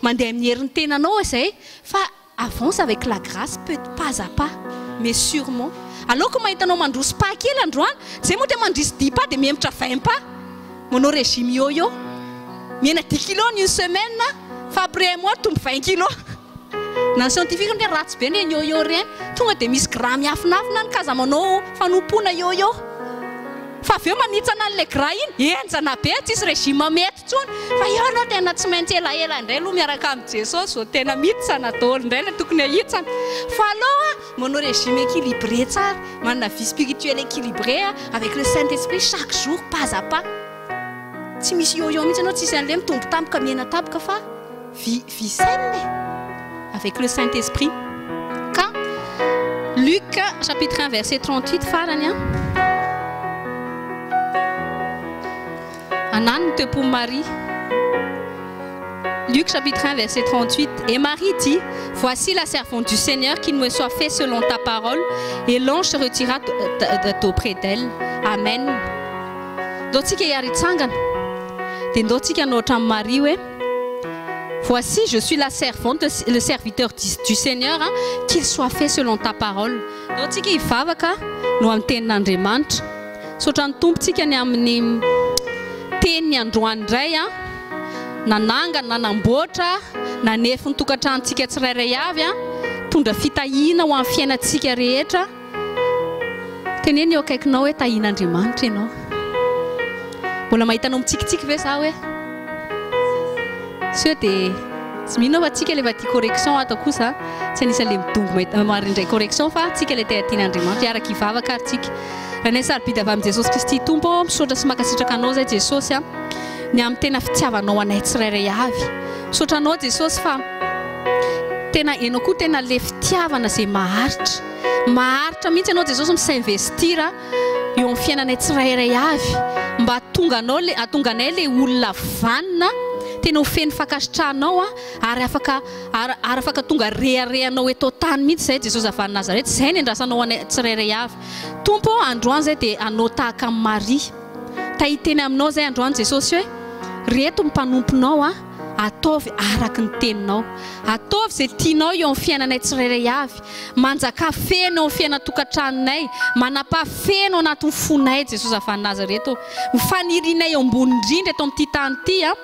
A: Mandeha amin'ny herin'ny tenanao izay fa avance avec la grace peut pas à pas mais surement aleoko mahita anao mandroso pas kely androany zay moa dia mandrisy dix pas dia mihemotra vingt pas manao régime yo yo mihena dix kilos ny une semaine fa après un mois tombo vingt kilos na ny scientifique ary kay ratsy be ireny yo yo ireny tonga dia misy gras miafinafina any ka aza manao fanompoana yo yo fa avy eo manitsana an'ilay gras iny henjana be tsisy régime mety intsony fa eo anao tena tsy maintsy elaela indray aloha miaraka amin'i Jesosy vao tena mihitsana daholo indray ilay tokony hahitsana fa aloha manao régime équilibré tsara manana vie spirituelle équilibrée avec le saint esprit chaque jour pas à pas tsy misy yo yo mihitsy ianao tsisy an'ilay mitombo tampoka mihena tampoka fa vie vie saine e avec le saint esprit ka Luc chapitre 1 verset 38 farany an Anano ny toe-pon'i Maria. Luc chapitre 1 verset 38 Et Marie dit, Voici la servante du Seigneur, qu'il me soit fait selon ta parole, et l'ange se retira d'auprès d'elle. Amen. Ndao tsika hiara hitsangana dia ndao tsika hanao hatramin'i Maria hoe, Voici je suis la servante, le serviteur du Seigneur, qu'il soit fait selon ta parole. Ndao tsika hivavaka noho amin'ny tenin'Andriamanitra. Misaotra ny Tompo tsika ny amin'ny teniny androany indray an! Nanangana, nanamboatra, nanefy ny tokantranontsika tsirairay avy an! Mitondra fitahiana ho amin'ny fiainantsika rehetra. Teneno eo akaikinao hoe tahian'Andriamanitra ianao. Mbola mahita anao mitsikitsiky ve za hoe? Seo dia tsy mino fa tsika ilay efa tia correction ato kosa an! Tsy anisan'ilay midongy main-, marindray correction fa tsika ilay te-tian'Andriamanitra. Hiaraka hivavaka ary tsika. Ranay sarobidy avy amin'i Jesosy Kristy Tompo ô, misaotra sy mankasitraka Anao izay Jesosy a, ny amin'ny tena fitiavanao anay tsirairay avy. Misaotra Anao Jesosy fa tena Ianao koa tena le fitiavana izay maharitra. Maharitra mihitsy Ianao Jesosy mi-s'investir eo amin'ny fiainanay tsirairay avy mba hatonga Anao le hatonga anay le olona vanona tena ho feno fankasitrahanao a, ary afaka ary afaka tonga reharehanao eto an-tany mihitsy izay Jesosy avy any Nazareth. Izay ny andrasanao ho anay tsirairay avy. Tompo ô, androany zay dia hanao tahaka an'i Maria. Ta hiteny aminao zay androany Jesosy hoe, Ry eto ny mpanomponao a, ataovy araka ny teninao. Ataovy izay tianao eo amin'ny fiainanay tsirairay avy. Manjakà feno eo amin'ny fiainan-tokantranonay. Manapà feno ao anatin'ny fonay Jesosy avy any Nazareta ô. Ny fanirianay ambony indrindra eto amin'ity tany ity a,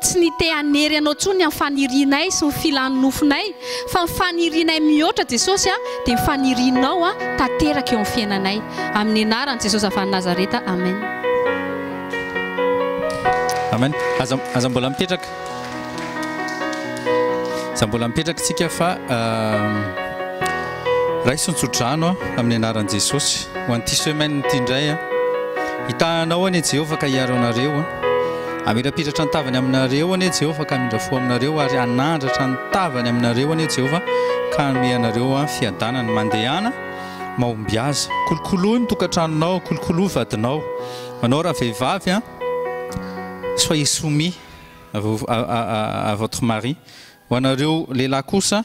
A: Tsy ny te hanery anao intsony ny fanirianay sy ny filan'ny nofonay, fa ny fanirianay mihoatra Jesosy a, dia ny fanirianao a tanteraka eo amin'ny fiainanay. Amin'ny anaran'i Jesosy avy any Nazareta, Amen.
B: Amen, aza aza mbola mipetraka, aza mbola mipetraka isika fa raiso tso-drano a, amin'ny anaran'i Jesosy, ho an'ity semaine ity indray a, hitahanao anie Jehovah ka hiaro anareo a. Hamirapiratra ny tavany aminareo anie Jehovah ka hamindra fo aminareo, ary hanandratra ny tavany aminareo anie Jehovah ka hanome anareo fiadanana. Mandehana mahombiaza. Kolokoloy ny tokantranonao, kolokoloy vadinao. Manao ravehivavy an! Soyez soumis à votre mari. Ho anareo lehilahy kosa